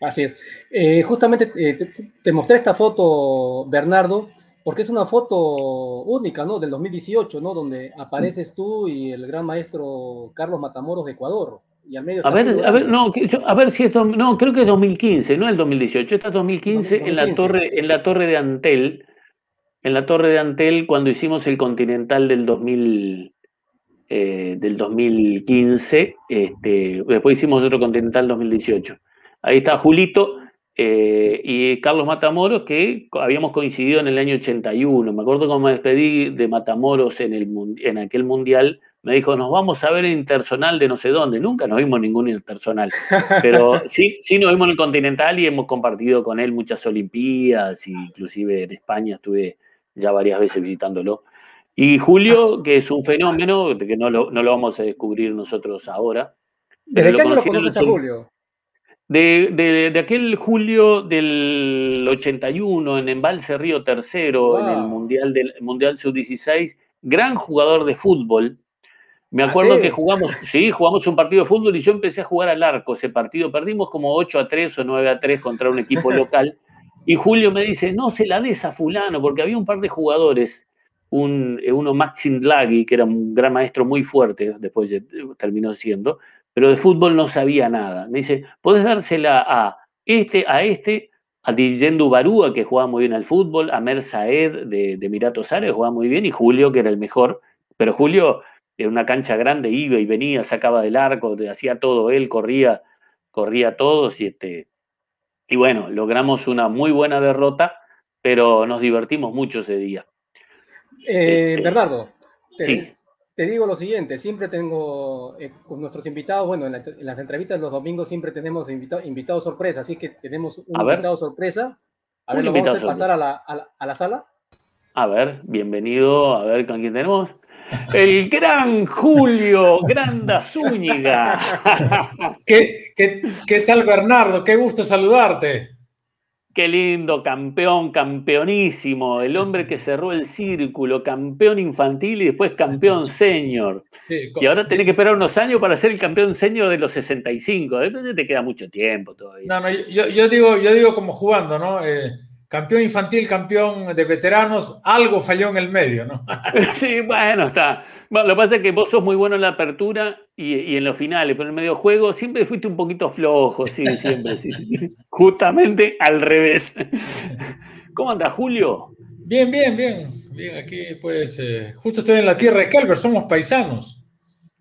Así es. Eh, justamente eh, te, mostré esta foto, Bernardo, porque es una foto única, ¿no? Del 2018, ¿no? Donde apareces tú y el gran maestro Carlos Matamoros de Ecuador. Y a, medio a ver, a ver, no, a ver si esto, no, creo que es 2015, no el 2018, esta es 2015, en la torre, en la torre de Antel, en la torre de Antel cuando hicimos el Continental del 2000, eh, del 2015, este, después hicimos otro Continental 2018. Ahí está Julito, eh, y Carlos Matamoros, que habíamos coincidido en el año 81. Me acuerdo cuando me despedí de Matamoros en, el, en aquel mundial, me dijo, nos vamos a ver en Interzonal de no sé dónde. Nunca nos vimos ningún Interzonal, pero sí, sí nos vimos en el Continental y hemos compartido con él muchas Olimpiadas, inclusive en España estuve ya varias veces visitándolo. Y Julio, que es un fenómeno, que no lo, no lo vamos a descubrir nosotros ahora. ¿Desde qué año lo conoces a Julio? De, de, aquel julio del 81 en Embalse Río Tercero, en el Mundial, del, mundial Sub-16, gran jugador de fútbol. Me ¿Ah, acuerdo que jugamos, sí, jugamos un partido de fútbol y yo empecé a jugar al arco ese partido. Perdimos como 8 a 3 o 9 a 3 contra un equipo local. Y Julio me dice, no se la des a fulano, porque había un par de jugadores, un, uno Maxim Draghi, que era un gran maestro muy fuerte, después terminó siendo, pero de fútbol no sabía nada. Me dice, podés dársela a este, a este, a Dijendu Barúa, que jugaba muy bien al fútbol, a Mer Saed de, de Emiratos Árabes, jugaba muy bien, y Julio, que era el mejor. Pero Julio, en una cancha grande, iba y venía, sacaba del arco, hacía todo él, corría, corría todos, y este. Y bueno, logramos una muy buena derrota pero nos divertimos mucho ese día. Eh, este, Bernardo, te, digo lo siguiente, siempre tengo eh, con nuestros invitados, bueno, en, las entrevistas los domingos siempre tenemos invitados sorpresa, así que tenemos un invitado sorpresa. A ver, lo vamos a hacer pasar a la, a la sala. A ver, bienvenido, a ver con quién tenemos. El gran Julio Granda Zúñiga. ¿Qué, qué, tal, Bernardo? Qué gusto saludarte. Qué lindo, campeón, campeonísimo, el hombre que cerró el círculo, campeón infantil y después campeón senior. y ahora tenés que esperar unos años para ser el campeón senior de los 65. Entonces te queda mucho tiempo todavía. No, no, yo, digo, yo digo como jugando, ¿no? Eh, campeón infantil, campeón de veteranos, algo falló en el medio, ¿no? sí, bueno, está. lo que pasa es que vos sos muy bueno en la apertura y, en los finales, pero en el medio juego siempre fuiste un poquito flojo, sí, siempre, sí, Justamente al revés. ¿Cómo anda, Julio? Bien, bien, bien. Bien, aquí pues, eh, justo estoy en la tierra de Calver, somos paisanos.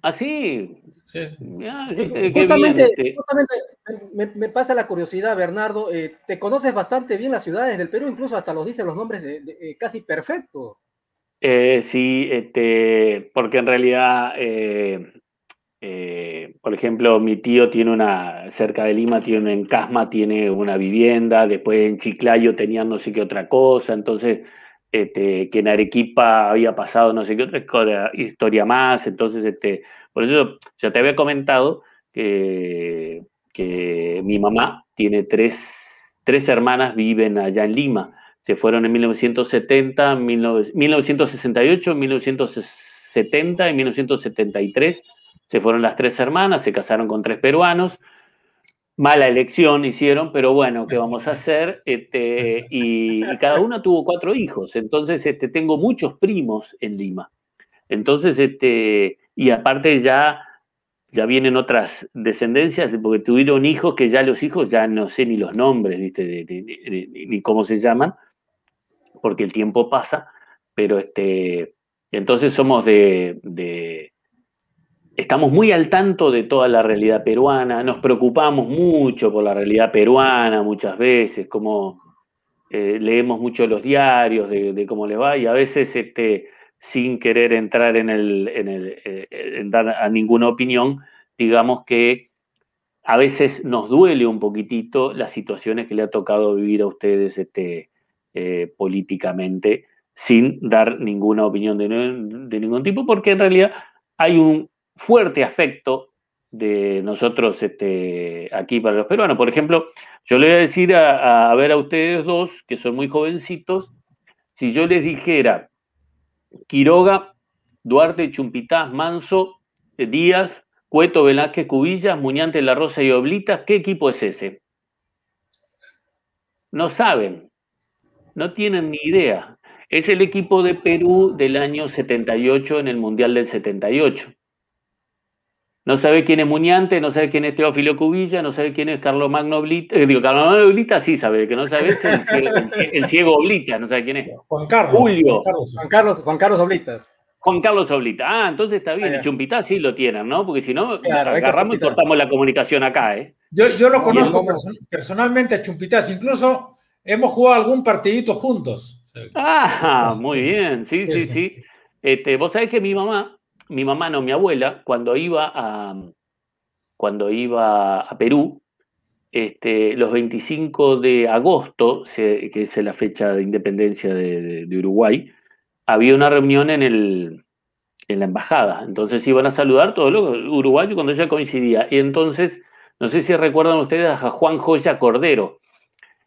¿Ah, sí? justamente, este. me, pasa la curiosidad, Bernardo. Eh, te conoces bastante bien las ciudades del Perú, incluso hasta los dicen los nombres de, eh, casi perfectos. Eh, sí, este, porque en realidad, por ejemplo, mi tío tiene una, cerca de Lima, tiene en Casma, tiene una vivienda, después en Chiclayo tenían no sé qué otra cosa, entonces este, que en Arequipa había pasado no sé qué otra historia más, entonces, este, por eso ya te había comentado que, que mi mamá tiene tres, tres, hermanas, viven allá en Lima, se fueron en 1970, 1968, 1970 y 1973, se fueron las tres hermanas, se casaron con tres peruanos, mala elección hicieron, pero bueno, ¿qué vamos a hacer? Este, y, cada una tuvo cuatro hijos, entonces este, tengo muchos primos en Lima. Entonces, este, y aparte ya, ya vienen otras descendencias, porque tuvieron hijos que ya los hijos ya no sé ni los nombres, ni cómo se llaman, porque el tiempo pasa, pero este, entonces somos de estamos muy al tanto de toda la realidad peruana, nos preocupamos mucho por la realidad peruana muchas veces, como eh, leemos mucho los diarios de, cómo le va y a veces este, sin querer entrar en, el, eh, dar a ninguna opinión, digamos que a veces nos duele un poquitito las situaciones que le ha tocado vivir a ustedes este, eh, políticamente sin dar ninguna opinión de ningún tipo, porque en realidad hay un, fuerte afecto de nosotros este, aquí para los peruanos. Por ejemplo, yo le voy a decir a, ver a ustedes dos, que son muy jovencitos, si yo les dijera Quiroga, Duarte, Chumpitaz, Manso, Díaz, Cueto, Velázquez, Cubillas, Muñante, La Rosa y Oblitas, ¿qué equipo es ese? No saben, no tienen ni idea. Es el equipo de Perú del año 78 en el Mundial del 78 no sabe quién es Muñante, no sabe quién es Teófilo Cubilla, no sabe quién es Carlos Magno Oblita. Eh, digo, Carlos Magno Oblita sí sabe, que no sabe es el, ciego, Oblita, no sabe quién es. Juan Carlos. Julio. Juan Carlos, Juan Carlos Oblitas. Juan Carlos Oblita. Ah, entonces está bien. El Chumpitá sí lo tienen, ¿no? Porque si no, agarramos y cortamos la comunicación acá, ¿eh? Yo, yo lo conozco personalmente a Chumpitaz. Incluso hemos jugado algún partidito juntos. Ah, muy bien. Sí, sí, sí. Este, Vos sabés que mi mamá, mi mamá, no, mi abuela, cuando iba a, cuando iba a Perú, este, los 25 de agosto, que es la fecha de independencia de, Uruguay, había una reunión en, el, en la embajada. Entonces iban a saludar todos los uruguayos cuando ella coincidía. Y entonces, no sé si recuerdan ustedes a Juan Joya Cordero,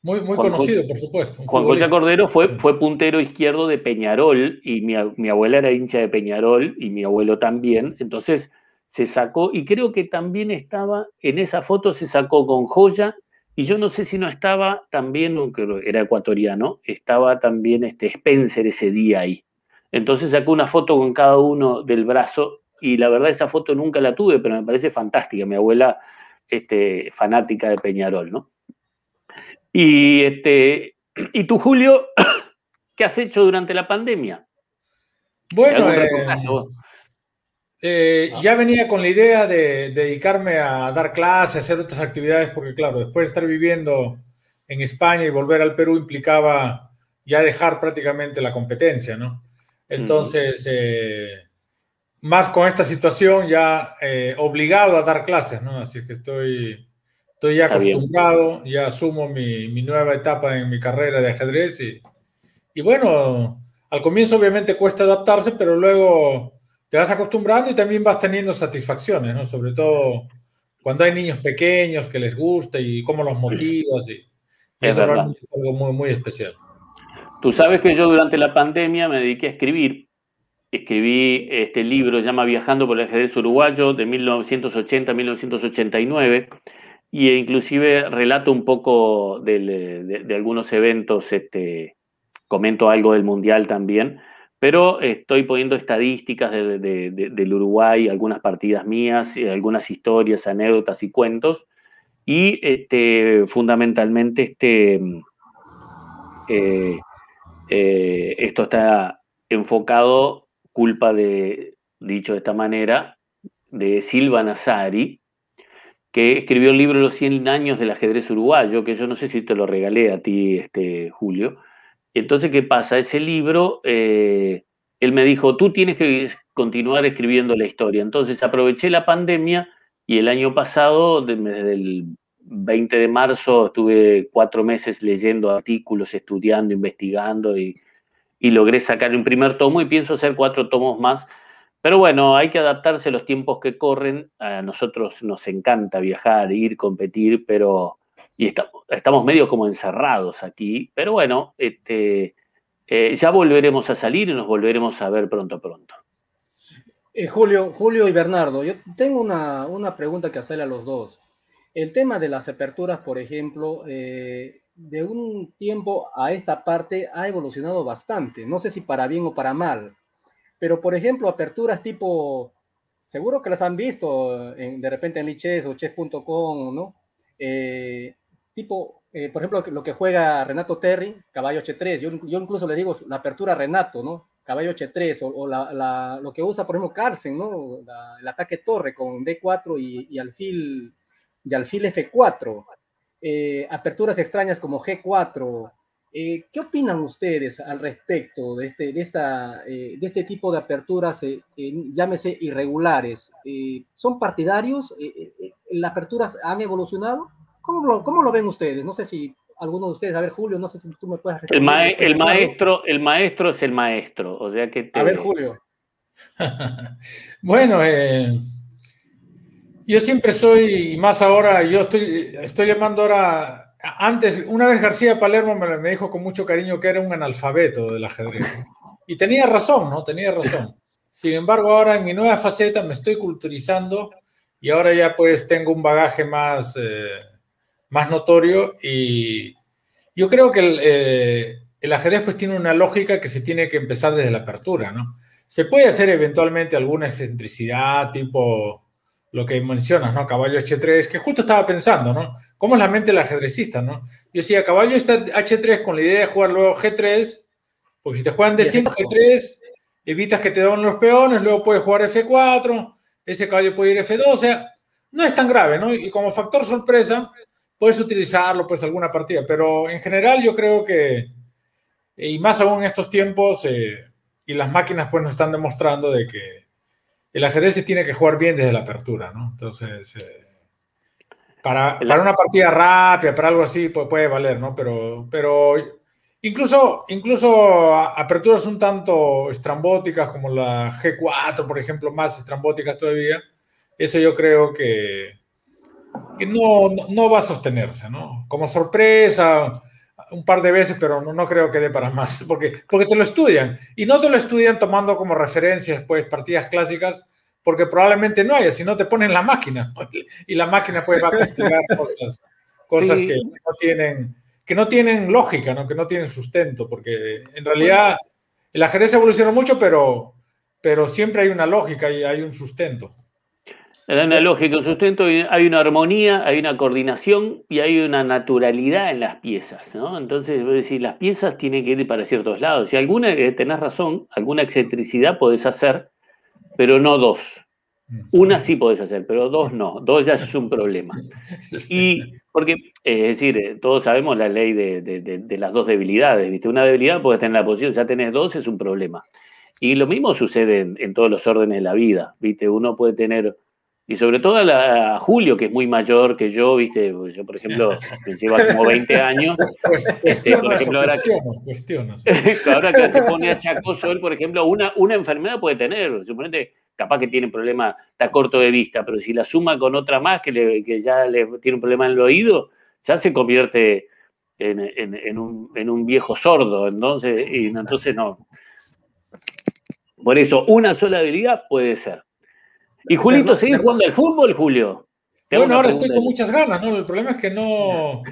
muy, muy conocido, por supuesto. Juan José Cordero fue, fue puntero izquierdo de Peñarol y mi, mi, abuela era hincha de Peñarol y mi abuelo también. Entonces se sacó, y creo que también estaba, en esa foto se sacó con joya, y yo no sé si no estaba también, aunque era ecuatoriano, estaba también este Spencer ese día ahí. Entonces sacó una foto con cada uno del brazo, y la verdad esa foto nunca la tuve, pero me parece fantástica. Mi abuela, este, fanática de Peñarol, ¿no? Y, este, ¿Y tú, Julio, qué has hecho durante la pandemia? Bueno, eh, eh, ya venía con la idea de, dedicarme a dar clases, hacer otras actividades, porque claro, después de estar viviendo en España y volver al Perú implicaba ya dejar prácticamente la competencia, ¿no? Entonces, eh, más con esta situación ya obligado a dar clases, ¿no? Así que estoy, estoy ya acostumbrado, ya asumo mi, mi, nueva etapa en mi carrera de ajedrez y, y bueno, al comienzo obviamente cuesta adaptarse, pero luego te vas acostumbrando y también vas teniendo satisfacciones, ¿no? Sobre todo cuando hay niños pequeños que les gusta y cómo los motivas. Y, es eso es algo muy, muy especial. Tú sabes que yo durante la pandemia me dediqué a escribir. Escribí este libro, se llama Viajando por el ajedrez uruguayo, de 1980 a 1989, y inclusive relato un poco de, de algunos eventos este, comento algo del Mundial también, pero estoy poniendo estadísticas del Uruguay, algunas partidas mías, eh, algunas historias, anécdotas y cuentos, y este, fundamentalmente este, eh, eh, esto está enfocado, culpa de, dicho de esta manera, de Silva Nazari, que escribió el libro Los 100 años del ajedrez uruguayo, que yo no sé si te lo regalé a ti, este, Julio, entonces, ¿qué pasa? Ese libro, eh, él me dijo, tú tienes que continuar escribiendo la historia. Entonces, aproveché la pandemia y el año pasado, desde el 20 de marzo, estuve cuatro meses leyendo artículos, estudiando, investigando y, y logré sacar un primer tomo y pienso hacer cuatro tomos más. Pero bueno, hay que adaptarse a los tiempos que corren. A nosotros nos encanta viajar, ir, competir, pero y estamos, estamos medio como encerrados aquí, pero bueno, este, eh, ya volveremos a salir y nos volveremos a ver pronto, pronto. Eh, Julio, Julio y Bernardo, yo tengo una, una, pregunta que hacerle a los dos. El tema de las aperturas, por ejemplo, eh, de un tiempo a esta parte ha evolucionado bastante. No sé si para bien o para mal, pero por ejemplo, aperturas tipo, seguro que las han visto de repente en Liches o chess.com, ¿no? tipo, eh, por ejemplo, lo que juega Renato Terry, caballo H3, yo, yo incluso le digo la apertura Renato, ¿no? Caballo H3, o, lo que usa, por ejemplo, Carlsen, ¿no? el ataque torre con D4 y, alfil, y alfil F4. Eh, aperturas extrañas como G4. Eh, ¿Qué opinan ustedes al respecto de este, de esta, de este tipo de aperturas, llámese irregulares? ¿Son partidarios? ¿Las aperturas han evolucionado? ¿Cómo lo, ven ustedes? No sé si alguno de ustedes, a ver, Julio, no sé si tú me puedes el, el, maestro, el maestro es el maestro, o sea que A ver, Julio. bueno, eh, yo siempre soy, y más ahora, yo estoy, estoy llamando ahora, antes, una vez García Palermo me, me dijo con mucho cariño que era un analfabeto del ajedrez. Y tenía razón, ¿no? Tenía razón. Sin embargo, ahora en mi nueva faceta me estoy culturizando y ahora ya pues tengo un bagaje más... Eh, más notorio y yo creo que el, eh, el, ajedrez pues tiene una lógica que se tiene que empezar desde la apertura, ¿no? Se puede hacer eventualmente alguna excentricidad tipo lo que mencionas, ¿no? Caballo H3, que justo estaba pensando, ¿no? ¿Cómo es la mente del ajedrecista, ¿no? Yo decía, caballo está H3 con la idea de jugar luego G3, porque si te juegan D5, G3, evitas que te den los peones, luego puedes jugar F4, ese caballo puede ir F2, o sea, no es tan grave, ¿no? Y como factor sorpresa, puedes utilizarlo, pues alguna partida, pero en general yo creo que, y más aún en estos tiempos, eh, y las máquinas pues nos están demostrando de que el ajedrez se tiene que jugar bien desde la apertura, ¿no? Entonces, eh, para, para, una partida rápida, para algo así, puede valer, ¿no? Pero, pero incluso, incluso aperturas un tanto estrambóticas como la G4, por ejemplo, más estrambóticas todavía, eso yo creo que, que no, no, va a sostenerse, ¿no? Como sorpresa, un par de veces, pero no, no, creo que dé para más, porque, porque te lo estudian. Y no te lo estudian tomando como referencias, pues, partidas clásicas, porque probablemente no haya, si no te ponen la máquina, y la máquina pues va a castigar cosas, cosas que, no tienen, que no tienen lógica, ¿no? que no tienen sustento, porque en realidad el ajedrez evolucionó mucho, pero, pero siempre hay una lógica y hay un sustento. Hay una lógica, un sustento, hay una armonía, hay una coordinación y hay una naturalidad en las piezas, ¿no? Entonces, decir, las piezas tienen que ir para ciertos lados. Si alguna, eh, tenés razón, alguna excentricidad podés hacer, pero no dos. Una sí podés hacer, pero dos no. Dos ya es un problema. Y porque, eh, es decir, eh, todos sabemos la ley de, las dos debilidades. ¿viste? Una debilidad puede tener la posición, ya tenés dos, es un problema. Y lo mismo sucede en, todos los órdenes de la vida. ¿viste? Uno puede tener, y sobre todo a, Julio, que es muy mayor que yo, ¿viste? yo, por ejemplo, me lleva como 20 años. Pues, este, por ejemplo, ahora, ahora que se pone achacoso, él, por ejemplo, una, una enfermedad puede tener. Suponete capaz que tiene problema, está corto de vista, pero si la suma con otra más que, ya le tiene un problema en el oído, ya se convierte en, un, viejo sordo, entonces, y, entonces no. Por eso, una sola habilidad puede ser. Y Julito, ¿seguís jugando al fútbol, Julio? Bueno, ahora estoy con muchas ganas, ¿no? El problema es que no,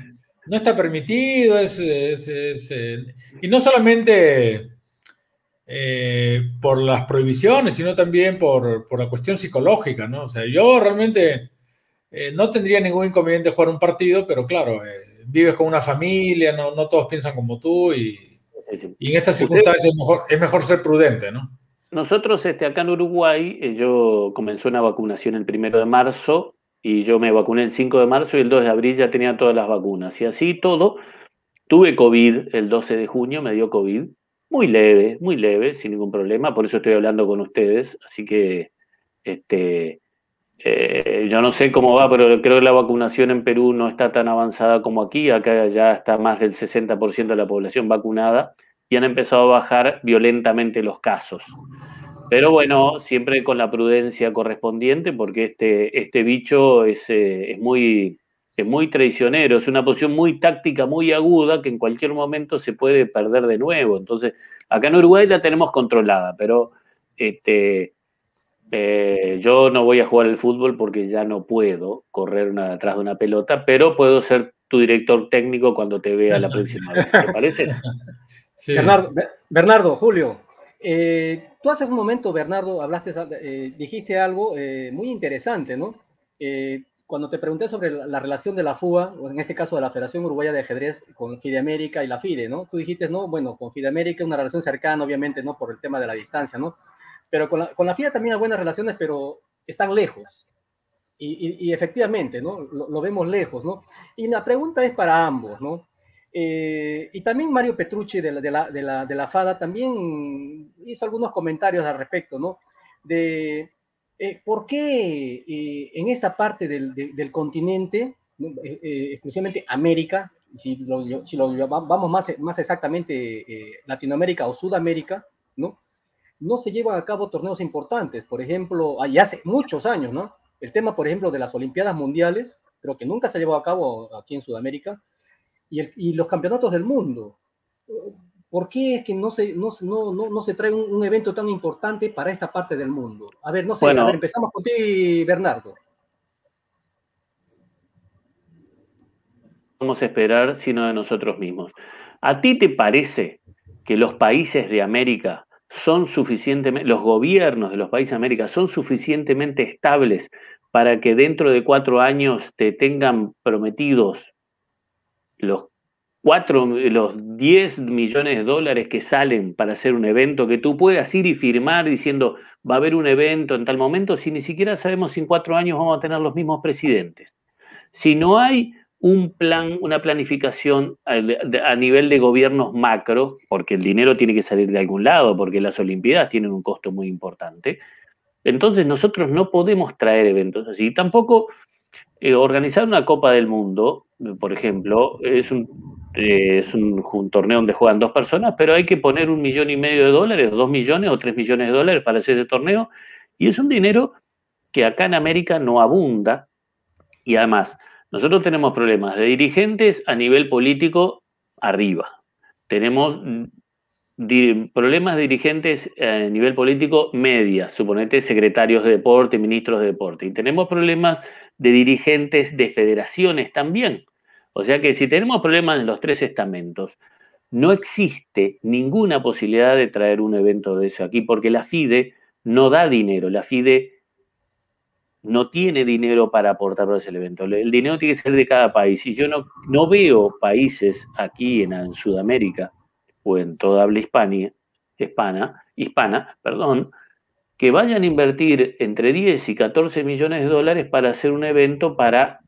no está permitido, es, eh, y no solamente eh, por las prohibiciones, sino también por, la cuestión psicológica, ¿no? O sea, yo realmente eh, no tendría ningún inconveniente jugar un partido, pero claro, eh, vives con una familia, no, no, todos piensan como tú y, en estas circunstancias es mejor, es mejor ser prudente, ¿no? Nosotros este, acá en Uruguay, yo comenzó una vacunación el primero de marzo y yo me vacuné el 5 de marzo y el 2 de abril ya tenía todas las vacunas. Y así todo, tuve COVID el 12 de junio, me dio COVID muy leve, muy leve, sin ningún problema, por eso estoy hablando con ustedes, así que este, eh, yo no sé cómo va, pero creo que la vacunación en Perú no está tan avanzada como aquí, acá ya está más del 60% de la población vacunada y han empezado a bajar violentamente los casos. Pero bueno, siempre con la prudencia correspondiente, porque este, este bicho es, eh, es muy es muy traicionero, es una posición muy táctica, muy aguda, que en cualquier momento se puede perder de nuevo. Entonces, acá en Uruguay la tenemos controlada, pero este, eh, yo no voy a jugar el fútbol porque ya no puedo correr una, atrás de una pelota, pero puedo ser tu director técnico cuando te vea la próxima vez. ¿Te parece? Bernardo, Julio, eh, tú hace un momento, Bernardo, hablaste, eh, dijiste algo muy interesante, ¿no? cuando te pregunté sobre la, relación de la FUA, en este caso de la Federación Uruguaya de Ajedrez con FIDE y la FIDE, ¿no? Tú dijiste, no, bueno, con FIDE América una relación cercana, obviamente, ¿no? Por el tema de la distancia, ¿no? Pero con la, con la FIDE también hay buenas relaciones, pero están lejos. Y, efectivamente, ¿no? Lo, vemos lejos, ¿no? Y la pregunta es para ambos, ¿no? Eh, y también Mario Petrucci de la, de, la, de, la, de la FADA también hizo algunos comentarios al respecto, ¿no? De, eh, ¿por qué eh, en esta parte del, continente, eh, exclusivamente América, si lo, si lo vamos más, más exactamente Latinoamérica o Sudamérica, ¿no? no se llevan a cabo torneos importantes? Por ejemplo, y hace muchos años, ¿no? El tema, por ejemplo, de las Olimpiadas Mundiales, creo que nunca se llevado a cabo aquí en Sudamérica, y, y los campeonatos del mundo. ¿Por qué es que no se, no, no, no se trae un, evento tan importante para esta parte del mundo? A ver, no sé, a ver, empezamos con ti, Bernardo. Vamos a esperar sino de nosotros mismos. ¿A ti te parece que los países de América son suficientemente, los gobiernos de los países de América son suficientemente estables para que dentro de cuatro años te tengan prometidos los cuatro, los 10 millones de dólares que salen para hacer un evento, que tú puedas ir y firmar diciendo va a haber un evento en tal momento, si ni siquiera sabemos si en cuatro años vamos a tener los mismos presidentes. Si no hay un plan, una planificación a, nivel de gobiernos macro, porque el dinero tiene que salir de algún lado, porque las Olimpiadas tienen un costo muy importante, entonces nosotros no podemos traer eventos así. Tampoco eh, organizar una Copa del Mundo, por ejemplo, es un eh, un, torneo donde juegan dos personas, pero hay que poner un millón y medio de dólares, dos millones o tres millones de dólares para hacer ese torneo, y es un dinero que acá en América no abunda, y además, nosotros tenemos problemas de dirigentes a nivel político arriba, tenemos problemas de dirigentes a nivel político media, suponete secretarios de deporte, ministros de deporte, y tenemos problemas de dirigentes de federaciones también. O sea que si tenemos problemas en los tres estamentos, no existe ninguna posibilidad de traer un evento de eso aquí, porque la FIDE no da dinero, la FIDE no tiene dinero para aportar para ese evento. El dinero tiene que ser de cada país. Y yo no, no veo países aquí en, Sudamérica o en toda habla hispana, hispana, hispana, perdón, que vayan a invertir entre 10 y 14 millones de dólares para hacer un evento para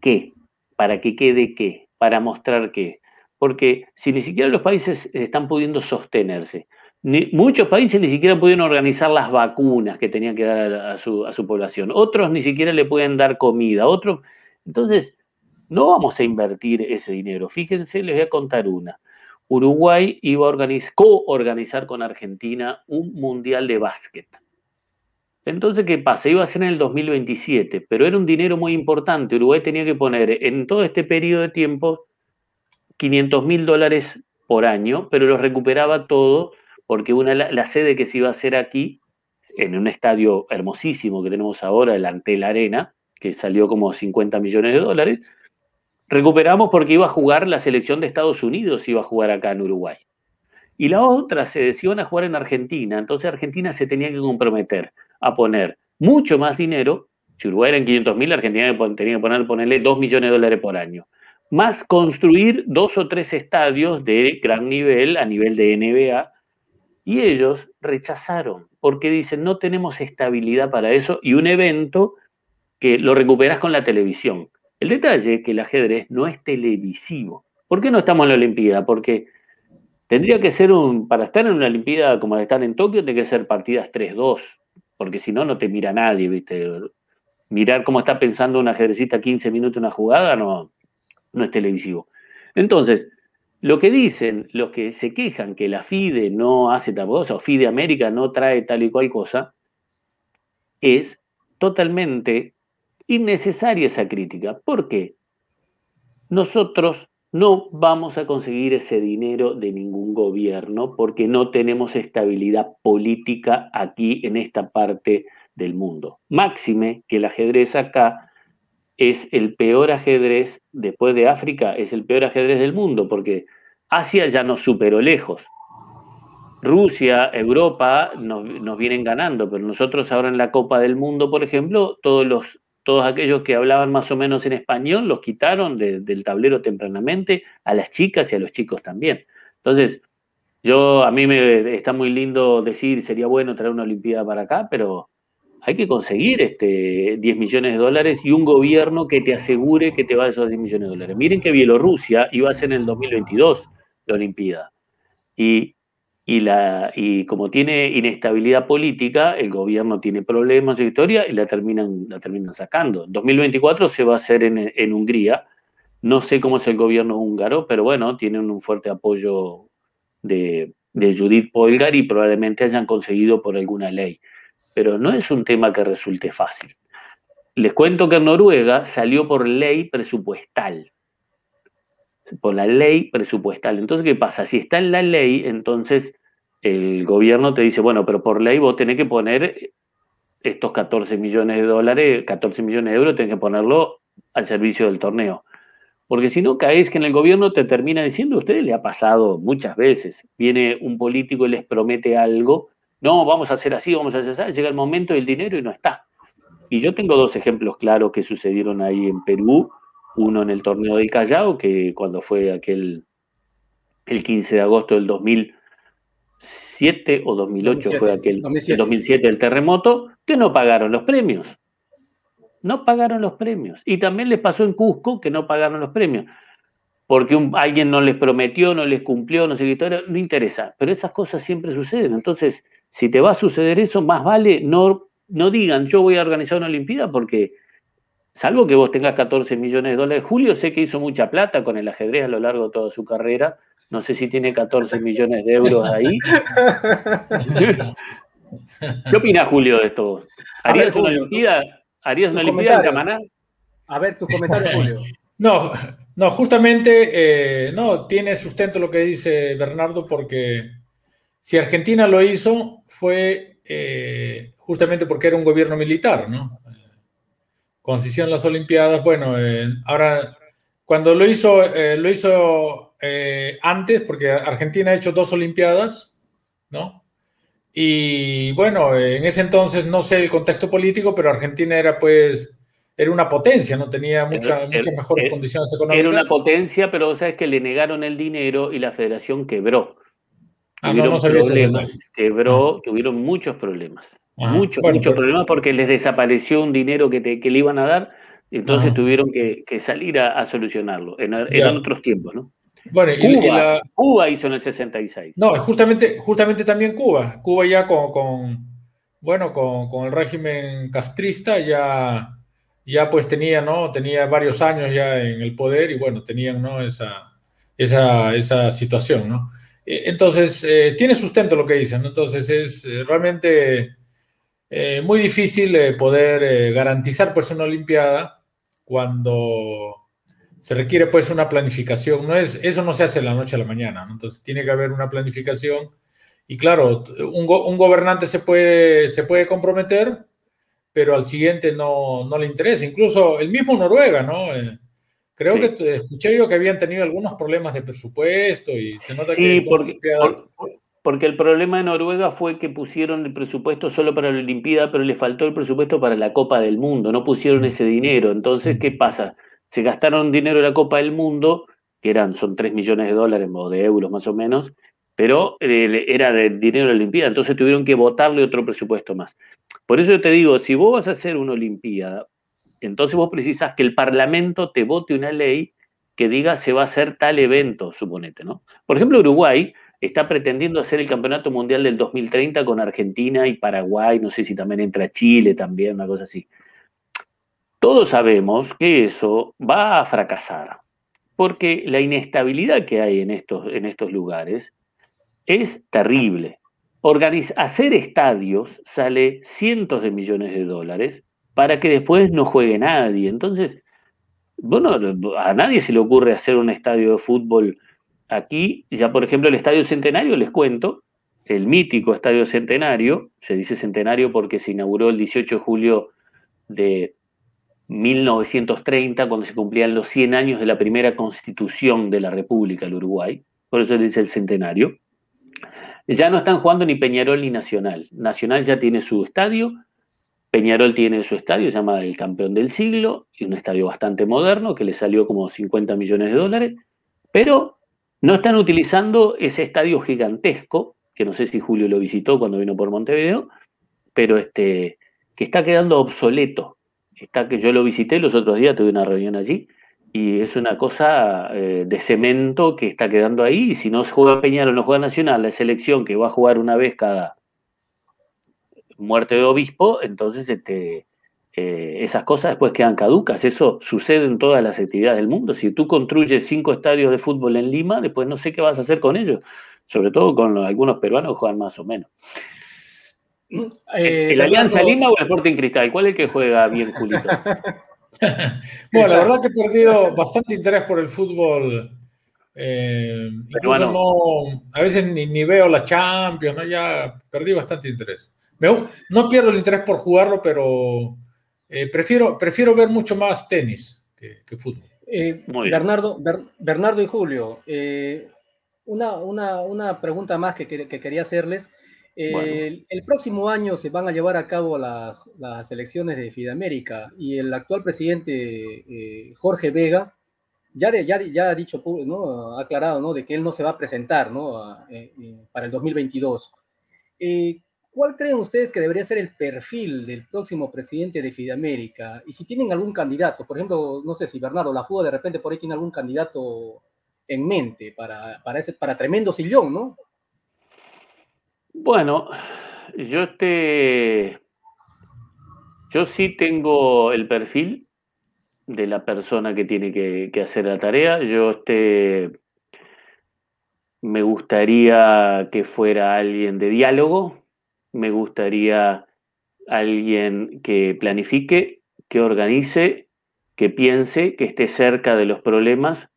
qué, para que quede qué, para mostrar qué. Porque si ni siquiera los países están pudiendo sostenerse, muchos países ni siquiera pudieron organizar las vacunas que tenían que dar a su, población, otros ni siquiera le pueden dar comida, otros... Entonces, no vamos a invertir ese dinero. Fíjense, les voy a contar una. Uruguay iba a co-organizar con Argentina un mundial de básquet. Entonces, ¿qué pasa? Iba a ser en el 2027, pero era un dinero muy importante. Uruguay tenía que poner en todo este periodo de tiempo 500 mil dólares por año, pero lo recuperaba todo porque una, la, sede que se iba a hacer aquí, en un estadio hermosísimo que tenemos ahora, el Antel Arena, que salió como 50 millones de dólares, recuperamos porque iba a jugar la selección de Estados Unidos, iba a jugar acá en Uruguay. Y la otra se decían a jugar en Argentina, entonces Argentina se tenía que comprometer a poner mucho más dinero, si Uruguay era en 500 mil, Argentina tenía que poner, ponerle 2 millones de dólares por año, más construir dos o tres estadios de gran nivel, a nivel de NBA, y ellos rechazaron, porque dicen, no tenemos estabilidad para eso, y un evento que lo recuperas con la televisión. El detalle es que el ajedrez no es televisivo. ¿Por qué no estamos en la Olimpiada? Porque tendría que ser un, para estar en una Olimpiada como la estar en Tokio, tiene que ser partidas 3-2, porque si no, no te mira nadie, ¿viste? Mirar cómo está pensando un ajedrecista 15 minutos una jugada no, no es televisivo. Entonces, lo que dicen los que se quejan que la FIDE no hace tal cosa, o FIDE América no trae tal y cual cosa, es totalmente innecesaria esa crítica. ¿Por qué? Nosotros no vamos a conseguir ese dinero de ningún gobierno porque no tenemos estabilidad política aquí en esta parte del mundo. Máxime que el ajedrez acá es el peor ajedrez, después de África, es el peor ajedrez del mundo, porque Asia ya nos superó lejos. Rusia, Europa nos, vienen ganando, pero nosotros ahora en la Copa del Mundo, por ejemplo, todos los todos aquellos que hablaban más o menos en español los quitaron del tablero tempranamente, a las chicas y a los chicos también. Entonces, yo a mí me está muy lindo decir, sería bueno traer una Olimpiada para acá, pero hay que conseguir este 10 millones de dólares y un gobierno que te asegure que te va a esos 10 millones de dólares. Miren que Bielorrusia iba a ser en el 2022 la Olimpiada. Y y, la, y como tiene inestabilidad política, el gobierno tiene problemas de historia y la terminan, la terminan sacando. En 2024 se va a hacer en, en Hungría. No sé cómo es el gobierno húngaro, pero bueno, tienen un fuerte apoyo de, de Judith Polgar y probablemente hayan conseguido por alguna ley. Pero no es un tema que resulte fácil. Les cuento que en Noruega salió por ley presupuestal por la ley presupuestal. Entonces, ¿qué pasa? Si está en la ley, entonces el gobierno te dice, bueno, pero por ley vos tenés que poner estos 14 millones de dólares, 14 millones de euros, tenés que ponerlo al servicio del torneo. Porque si no, caes que en el gobierno te termina diciendo, a ustedes le ha pasado muchas veces, viene un político y les promete algo, no, vamos a hacer así, vamos a hacer así, llega el momento del dinero y no está. Y yo tengo dos ejemplos claros que sucedieron ahí en Perú, uno en el torneo del Callao, que cuando fue aquel, el 15 de agosto del 2007 o 2008 fue aquel, 2007. 2007 el terremoto, que no pagaron los premios. No pagaron los premios. Y también les pasó en Cusco que no pagaron los premios. Porque alguien no les prometió, no les cumplió, no sé qué historia, no interesa. Pero esas cosas siempre suceden. Entonces, si te va a suceder eso, más vale no, no digan yo voy a organizar una Olimpiada porque salvo que vos tengas 14 millones de dólares. Julio sé que hizo mucha plata con el ajedrez a lo largo de toda su carrera. No sé si tiene 14 millones de euros ahí. ¿Qué opina Julio de esto? ¿Harías una Olimpiada? ¿Harías una Olimpiada de Camaná? A ver, tu comentario, Julio. No, no, justamente eh, no tiene sustento lo que dice Bernardo, porque si Argentina lo hizo fue eh, justamente porque era un gobierno militar, ¿no? Concisión las Olimpiadas, bueno, eh, ahora cuando lo hizo, eh, lo hizo eh, antes, porque Argentina ha hecho dos Olimpiadas, ¿no? Y bueno, en ese entonces no sé el contexto político, pero Argentina era pues, era una potencia, no tenía muchas mejores condiciones económicas. Era una potencia, pero sabes que le negaron el dinero y la federación quebró. Ah, no, no problemas, quebró, ah. tuvieron muchos problemas. Mucho, mucho problema porque les desapareció un dinero que, te, que le iban a dar, entonces tuvieron que, salir a, solucionarlo. eran otros tiempos, ¿no? Bueno, Cuba, Cuba, hizo en el 66. No, justamente, justamente también Cuba. Cuba ya con, bueno, con, el régimen castrista ya, ya pues tenía, ¿no? Tenía varios años ya en el poder y bueno, tenían, ¿no? Esa, esa, esa situación, ¿no? Eh, entonces, eh, tiene sustento lo que dicen, Entonces, es eh, muy difícil poder garantizar pues una Olimpiada cuando se requiere pues una planificación, no es, eso no se hace de la noche a la mañana, entonces tiene que haber una planificación y claro, un, un, gobernante se puede, se puede comprometer, pero al siguiente no, no le interesa, incluso el mismo Noruega, ¿no? Eh, creo que escuché yo que habían tenido algunos problemas de presupuesto y se nota sí, que... Porque, porque el problema de Noruega fue que pusieron el presupuesto solo para la Olimpiada, pero le faltó el presupuesto para la Copa del Mundo, no pusieron mm. ese dinero. Entonces, ¿qué pasa? se gastaron dinero en la Copa del Mundo, que eran, son 3 millones de dólares o de euros más o menos, pero eh, era de dinero de la Olimpiada, entonces tuvieron que votarle otro presupuesto más. Por eso yo te digo, si vos vas a hacer una Olimpiada, entonces vos precisas que el Parlamento te vote una ley que diga se va a hacer tal evento, suponete, ¿no? Por ejemplo, Uruguay está pretendiendo hacer el Campeonato Mundial del 2030 con Argentina y Paraguay, no sé si también entra Chile también, una cosa así. Todos sabemos que eso va a fracasar, porque la inestabilidad que hay en estos, en estos lugares es terrible. hacer estadios sale cientos de millones de dólares para que después no juegue nadie. Entonces, bueno, a nadie se le ocurre hacer un estadio de fútbol aquí. Ya, por ejemplo, el Estadio Centenario, les cuento, el mítico Estadio Centenario, se dice Centenario porque se inauguró el 18 de julio de 1930, cuando se cumplían los 100 años de la primera constitución de la República del Uruguay, por eso dice el centenario, ya no están jugando ni Peñarol ni Nacional. Nacional ya tiene su estadio, Peñarol tiene su estadio, se llama el campeón del siglo, y un estadio bastante moderno que le salió como 50 millones de dólares, pero no están utilizando ese estadio gigantesco, que no sé si Julio lo visitó cuando vino por Montevideo, pero este, que está quedando obsoleto. Está que yo lo visité los otros días, tuve una reunión allí, y es una cosa eh, de cemento que está quedando ahí, y si no juega Peñarol no juega Nacional, la selección que va a jugar una vez cada muerte de obispo, entonces este, eh, esas cosas después quedan caducas. Eso sucede en todas las actividades del mundo. Si tú construyes cinco estadios de fútbol en Lima, después no sé qué vas a hacer con ellos, sobre todo con algunos peruanos que juegan más o menos. Eh, ¿El Alianza Lima o el Sporting Cristal? ¿Cuál es el que juega bien, Julito? bueno, la verdad que he perdido bastante interés por el fútbol. Eh, a veces ni, veo la Champions, ¿no? ya perdí bastante interés. no pierdo el interés por jugarlo, pero eh, prefiero, prefiero ver mucho más tenis que, fútbol. Bernardo, Bernardo y Julio, una, una, pregunta más que, que quería hacerles. El, próximo año se van a llevar a cabo las, elecciones de Fidamérica y el actual presidente eh, Jorge Vega ya, ya, ya, ha dicho, ¿no? ha aclarado ¿no? de que él no se va a presentar ¿no? Eh, eh, para el 2022. ¿Cuál creen ustedes que debería ser el perfil del próximo presidente de Fidamérica? Y si tienen algún candidato, por ejemplo, no sé si Bernardo Lafuga de repente por ahí tiene algún candidato en mente para, para, ese, para tremendo sillón, ¿no? Bueno, yo este, yo sí tengo el perfil de la persona que tiene que, hacer la tarea. Yo este, me gustaría que fuera alguien de diálogo, me gustaría alguien que planifique, que organice, que piense, que esté cerca de los problemas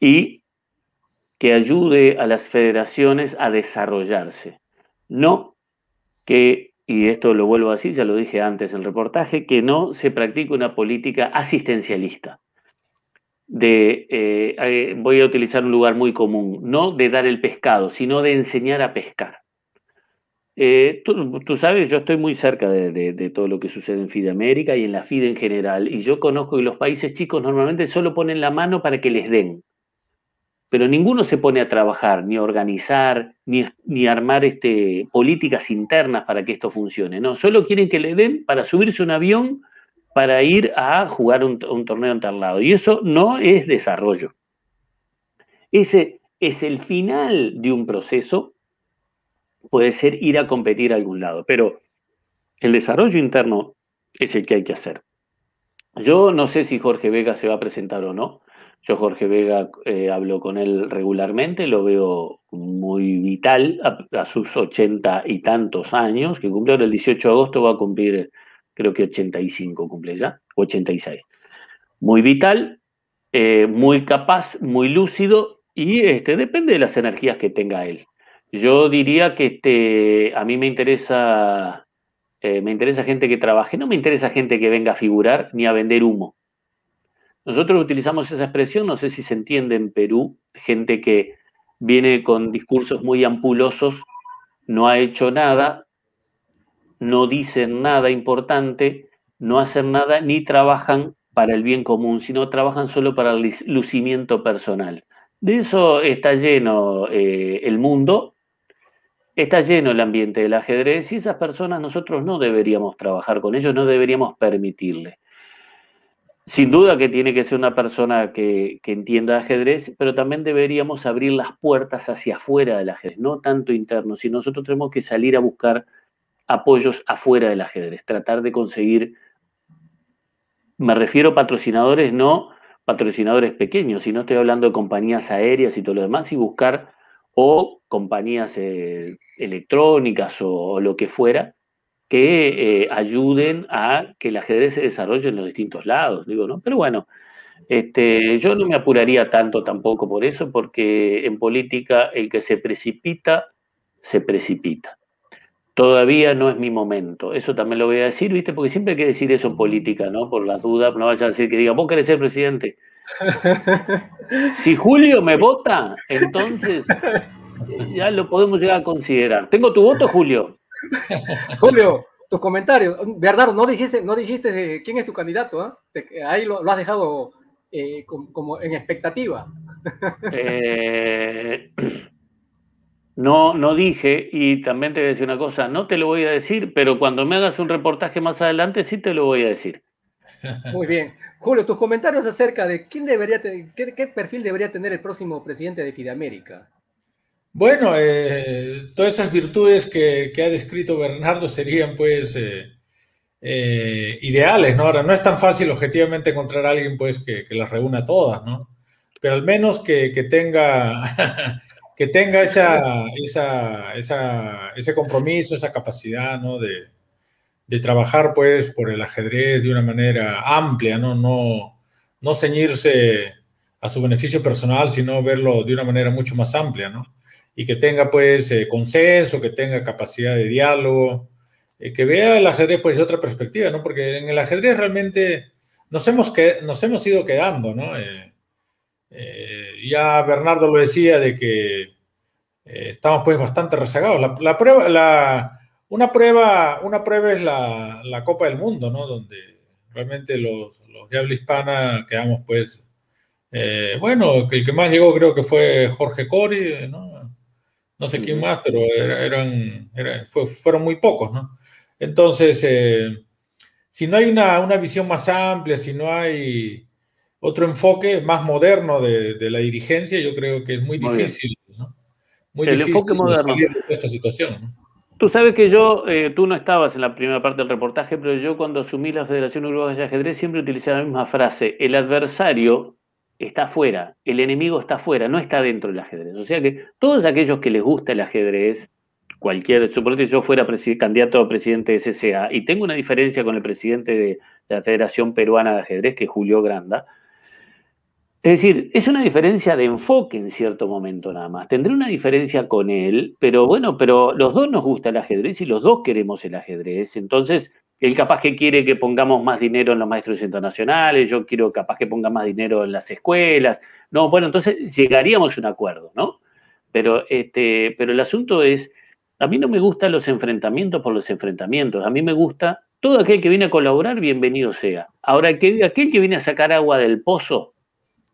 y que ayude a las federaciones a desarrollarse. No que, y esto lo vuelvo a decir, ya lo dije antes en el reportaje, que no se practique una política asistencialista. De, eh, eh, voy a utilizar un lugar muy común, no de dar el pescado, sino de enseñar a pescar. Eh, tú, sabes, yo estoy muy cerca de, todo lo que sucede en FIDE y en la FIDE en general, y yo conozco que los países chicos normalmente solo ponen la mano para que les den. pero ninguno se pone a trabajar, ni a organizar, ni, ni armar este, políticas internas para que esto funcione. No, solo quieren que le den para subirse un avión para ir a jugar un, torneo en tal lado. Y eso no es desarrollo. Ese es el final de un proceso, puede ser ir a competir a algún lado, pero el desarrollo interno es el que hay que hacer. Yo no sé si Jorge Vega se va a presentar o no. Yo Jorge Vega eh, hablo con él regularmente, lo veo muy vital a, sus ochenta y tantos años, que cumplió el 18 de agosto, va a cumplir creo que 85 cumple ya, 86. Muy vital, eh, muy capaz, muy lúcido y este, depende de las energías que tenga él. Yo diría que este, a mí me interesa, eh, me interesa gente que trabaje, no me interesa gente que venga a figurar ni a vender humo. Nosotros utilizamos esa expresión, no sé si se entiende en Perú, gente que viene con discursos muy ampulosos, no ha hecho nada, no dicen nada importante, no hacen nada ni trabajan para el bien común, sino trabajan solo para el lucimiento personal. De eso está lleno eh, el mundo, está lleno el ambiente del ajedrez y esas personas nosotros no deberíamos trabajar con ellos, no deberíamos permitirle. Sin duda que tiene que ser una persona que, entienda ajedrez, pero también deberíamos abrir las puertas hacia afuera del ajedrez, no tanto interno, sino nosotros tenemos que salir a buscar apoyos afuera del ajedrez, tratar de conseguir, me refiero a patrocinadores, no patrocinadores pequeños, sino estoy hablando de compañías aéreas y todo lo demás, y buscar o compañías eh, electrónicas o, lo que fuera, que eh, ayuden a que el ajedrez se desarrolle en los distintos lados, digo, ¿no? Pero bueno, este, yo no me apuraría tanto tampoco por eso, porque en política el que se precipita, se precipita todavía no es mi momento. Eso también lo voy a decir, ¿viste? Porque siempre hay que decir eso en política, ¿no? Por las dudas, no vaya a decir que diga, vos querés ser presidente. Si Julio me vota, entonces ya lo podemos llegar a considerar. ¿Tengo tu voto, Julio? Julio, tus comentarios. Bernardo, no dijiste, no dijiste eh, quién es tu candidato, ¿ah? Ahí lo, has dejado eh, como, como, en expectativa. Eh, no, no dije, y también te voy a decir una cosa, no te lo voy a decir, pero cuando me hagas un reportaje más adelante sí te lo voy a decir. Muy bien. Julio, tus comentarios acerca de quién debería, qué, perfil debería tener el próximo presidente de Fidamérica. Bueno, eh, todas esas virtudes que, ha descrito Bernardo serían pues eh, eh, ideales, ¿no? Ahora, no es tan fácil objetivamente encontrar a alguien pues que, las reúna todas, ¿no? Pero al menos que, que tenga que tenga esa, esa, ese compromiso, esa capacidad ¿no? de, de, trabajar pues por el ajedrez de una manera amplia, ¿no? No, no ceñirse a su beneficio personal, sino verlo de una manera mucho más amplia, ¿no? Y que tenga pues eh, consenso, que tenga capacidad de diálogo, eh, que vea el ajedrez pues otra perspectiva, ¿no? Porque en el ajedrez realmente nos hemos, que, nos hemos ido quedando, ¿no? Eh, eh, ya Bernardo lo decía de que estamos pues bastante rezagados. La, prueba, la, una, prueba, una prueba es la, Copa del Mundo, ¿no? Donde realmente los, los de habla hispana quedamos pues, eh, bueno, el que más llegó creo que fue Jorge Cori, ¿no? No sé quién más, pero eran, fueron muy pocos, ¿no? Entonces, si no hay una, una visión más amplia, si no hay otro enfoque más moderno de, la dirigencia, yo creo que es muy, difícil, ¿no? Muy El difícil enfoque moderno. salir de esta situación. Tú sabes que yo, eh, tú no estabas en la primera parte del reportaje, pero yo cuando asumí la Federación Uruguaya de Ajedrez siempre utilicé la misma frase, el adversario está afuera, el enemigo está afuera, no está dentro del ajedrez. O sea que todos aquellos que les gusta el ajedrez, cualquier, suponete que yo fuera candidato a presidente de CCA y tengo una diferencia con el presidente de, la Federación Peruana de Ajedrez, que es Julio Granda, es decir, es una diferencia de enfoque en cierto momento nada más. Tendré una diferencia con él, pero bueno, pero los dos nos gusta el ajedrez y los dos queremos el ajedrez. Entonces, él capaz que quiere que pongamos más dinero en los maestros internacionales, yo quiero capaz que ponga más dinero en las escuelas. No, bueno, entonces llegaríamos a un acuerdo, ¿no? Pero, este, pero el asunto es, a mí no me gustan los enfrentamientos por los enfrentamientos, a mí me gusta todo aquel que viene a colaborar, bienvenido sea. Ahora, aquel que viene a sacar agua del pozo,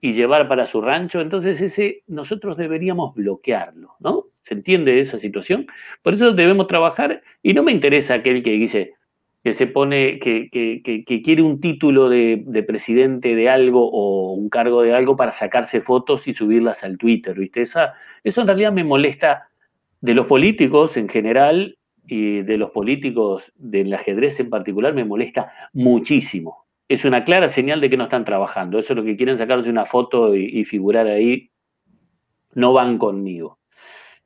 y llevar para su rancho, entonces ese nosotros deberíamos bloquearlo, ¿no? ¿Se entiende esa situación? Por eso debemos trabajar y no me interesa aquel que dice que se pone, que, que, quiere un título de, de, presidente de algo o un cargo de algo para sacarse fotos y subirlas al Twitter, ¿viste? Esa, eso en realidad me molesta de los políticos en general y de los políticos del ajedrez en particular me molesta muchísimo. Es una clara señal de que no están trabajando. Eso es lo que quieren sacarse una foto y, figurar ahí. No van conmigo.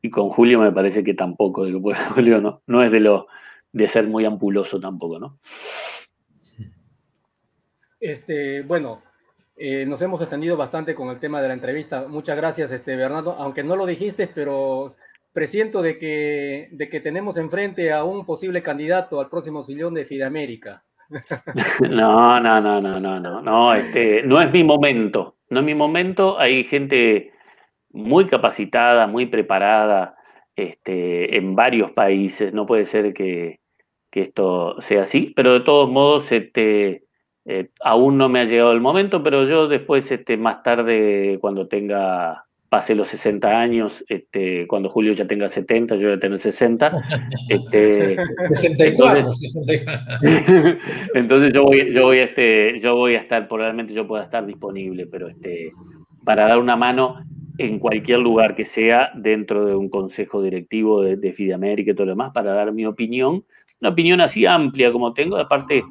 Y con Julio me parece que tampoco. Julio no, no es de lo de ser muy ampuloso tampoco, ¿no? Este, bueno, eh, nos hemos extendido bastante con el tema de la entrevista. Muchas gracias, este, Bernardo. Aunque no lo dijiste, pero presiento de que, de que tenemos enfrente a un posible candidato al próximo sillón de Fidamérica. No, no, no, no, no, no, no, este, no es mi momento, no es mi momento, hay gente muy capacitada, muy preparada este, en varios países, no puede ser que, esto sea así, pero de todos modos, este, eh, aún no me ha llegado el momento, pero yo después, este, más tarde, cuando tenga pase los 60 años, este, cuando Julio ya tenga 70, yo voy a tener 60. Este, 64, entonces, entonces yo voy, yo voy a este, yo voy a estar, probablemente yo pueda estar disponible, pero este, para dar una mano en cualquier lugar que sea, dentro de un consejo directivo de, de Fidamérica y todo lo demás, para dar mi opinión, una opinión así amplia como tengo, aparte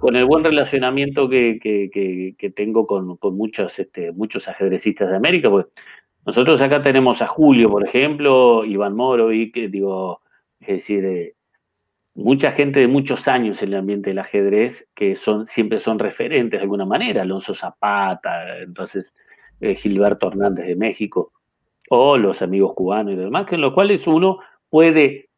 con el buen relacionamiento que, que, que, tengo con, con muchos, este, muchos ajedrecistas de América, pues nosotros acá tenemos a Julio, por ejemplo, Iván Moro, y que digo, es decir, eh, mucha gente de muchos años en el ambiente del ajedrez que son, siempre son referentes de alguna manera, Alonso Zapata, entonces eh, Gilberto Hernández de México, o los amigos cubanos y demás, que en los cuales uno puede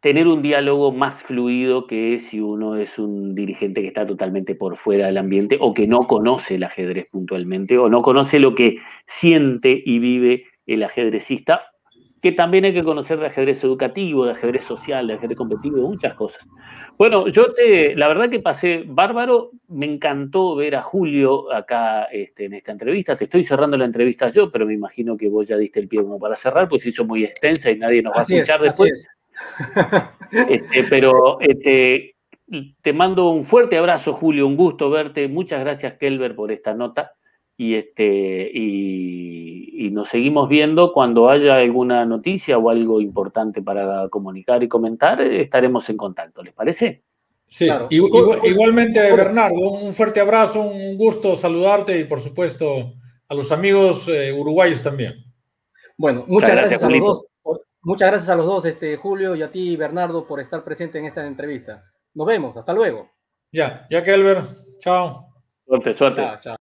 tener un diálogo más fluido que si uno es un dirigente que está totalmente por fuera del ambiente o que no conoce el ajedrez puntualmente o no conoce lo que siente y vive el ajedrecista, que también hay que conocer de ajedrez educativo, de ajedrez social, de ajedrez competitivo, muchas cosas. Bueno, yo te, la verdad que pasé bárbaro, me encantó ver a Julio acá este, en esta entrevista, te estoy cerrando la entrevista yo, pero me imagino que vos ya diste el pie como para cerrar, pues se hizo muy extensa y nadie nos va a escuchar después. Este, pero este, te mando un fuerte abrazo, Julio, un gusto verte. Muchas gracias, Kelber, por esta nota. Y, este, y, nos seguimos viendo cuando haya alguna noticia o algo importante para comunicar y comentar, estaremos en contacto. ¿Les parece? Sí, igualmente, Bernardo, un fuerte abrazo, un gusto saludarte y, por supuesto, a los amigos eh, uruguayos también. Bueno, muchas, gracias, a los dos. Muchas gracias a los dos, este, Julio, y a ti, Bernardo, por estar presente en esta entrevista. Nos vemos, hasta luego. Ya, ya, Kelber. Chao. Suerte, suerte. Chao, chao.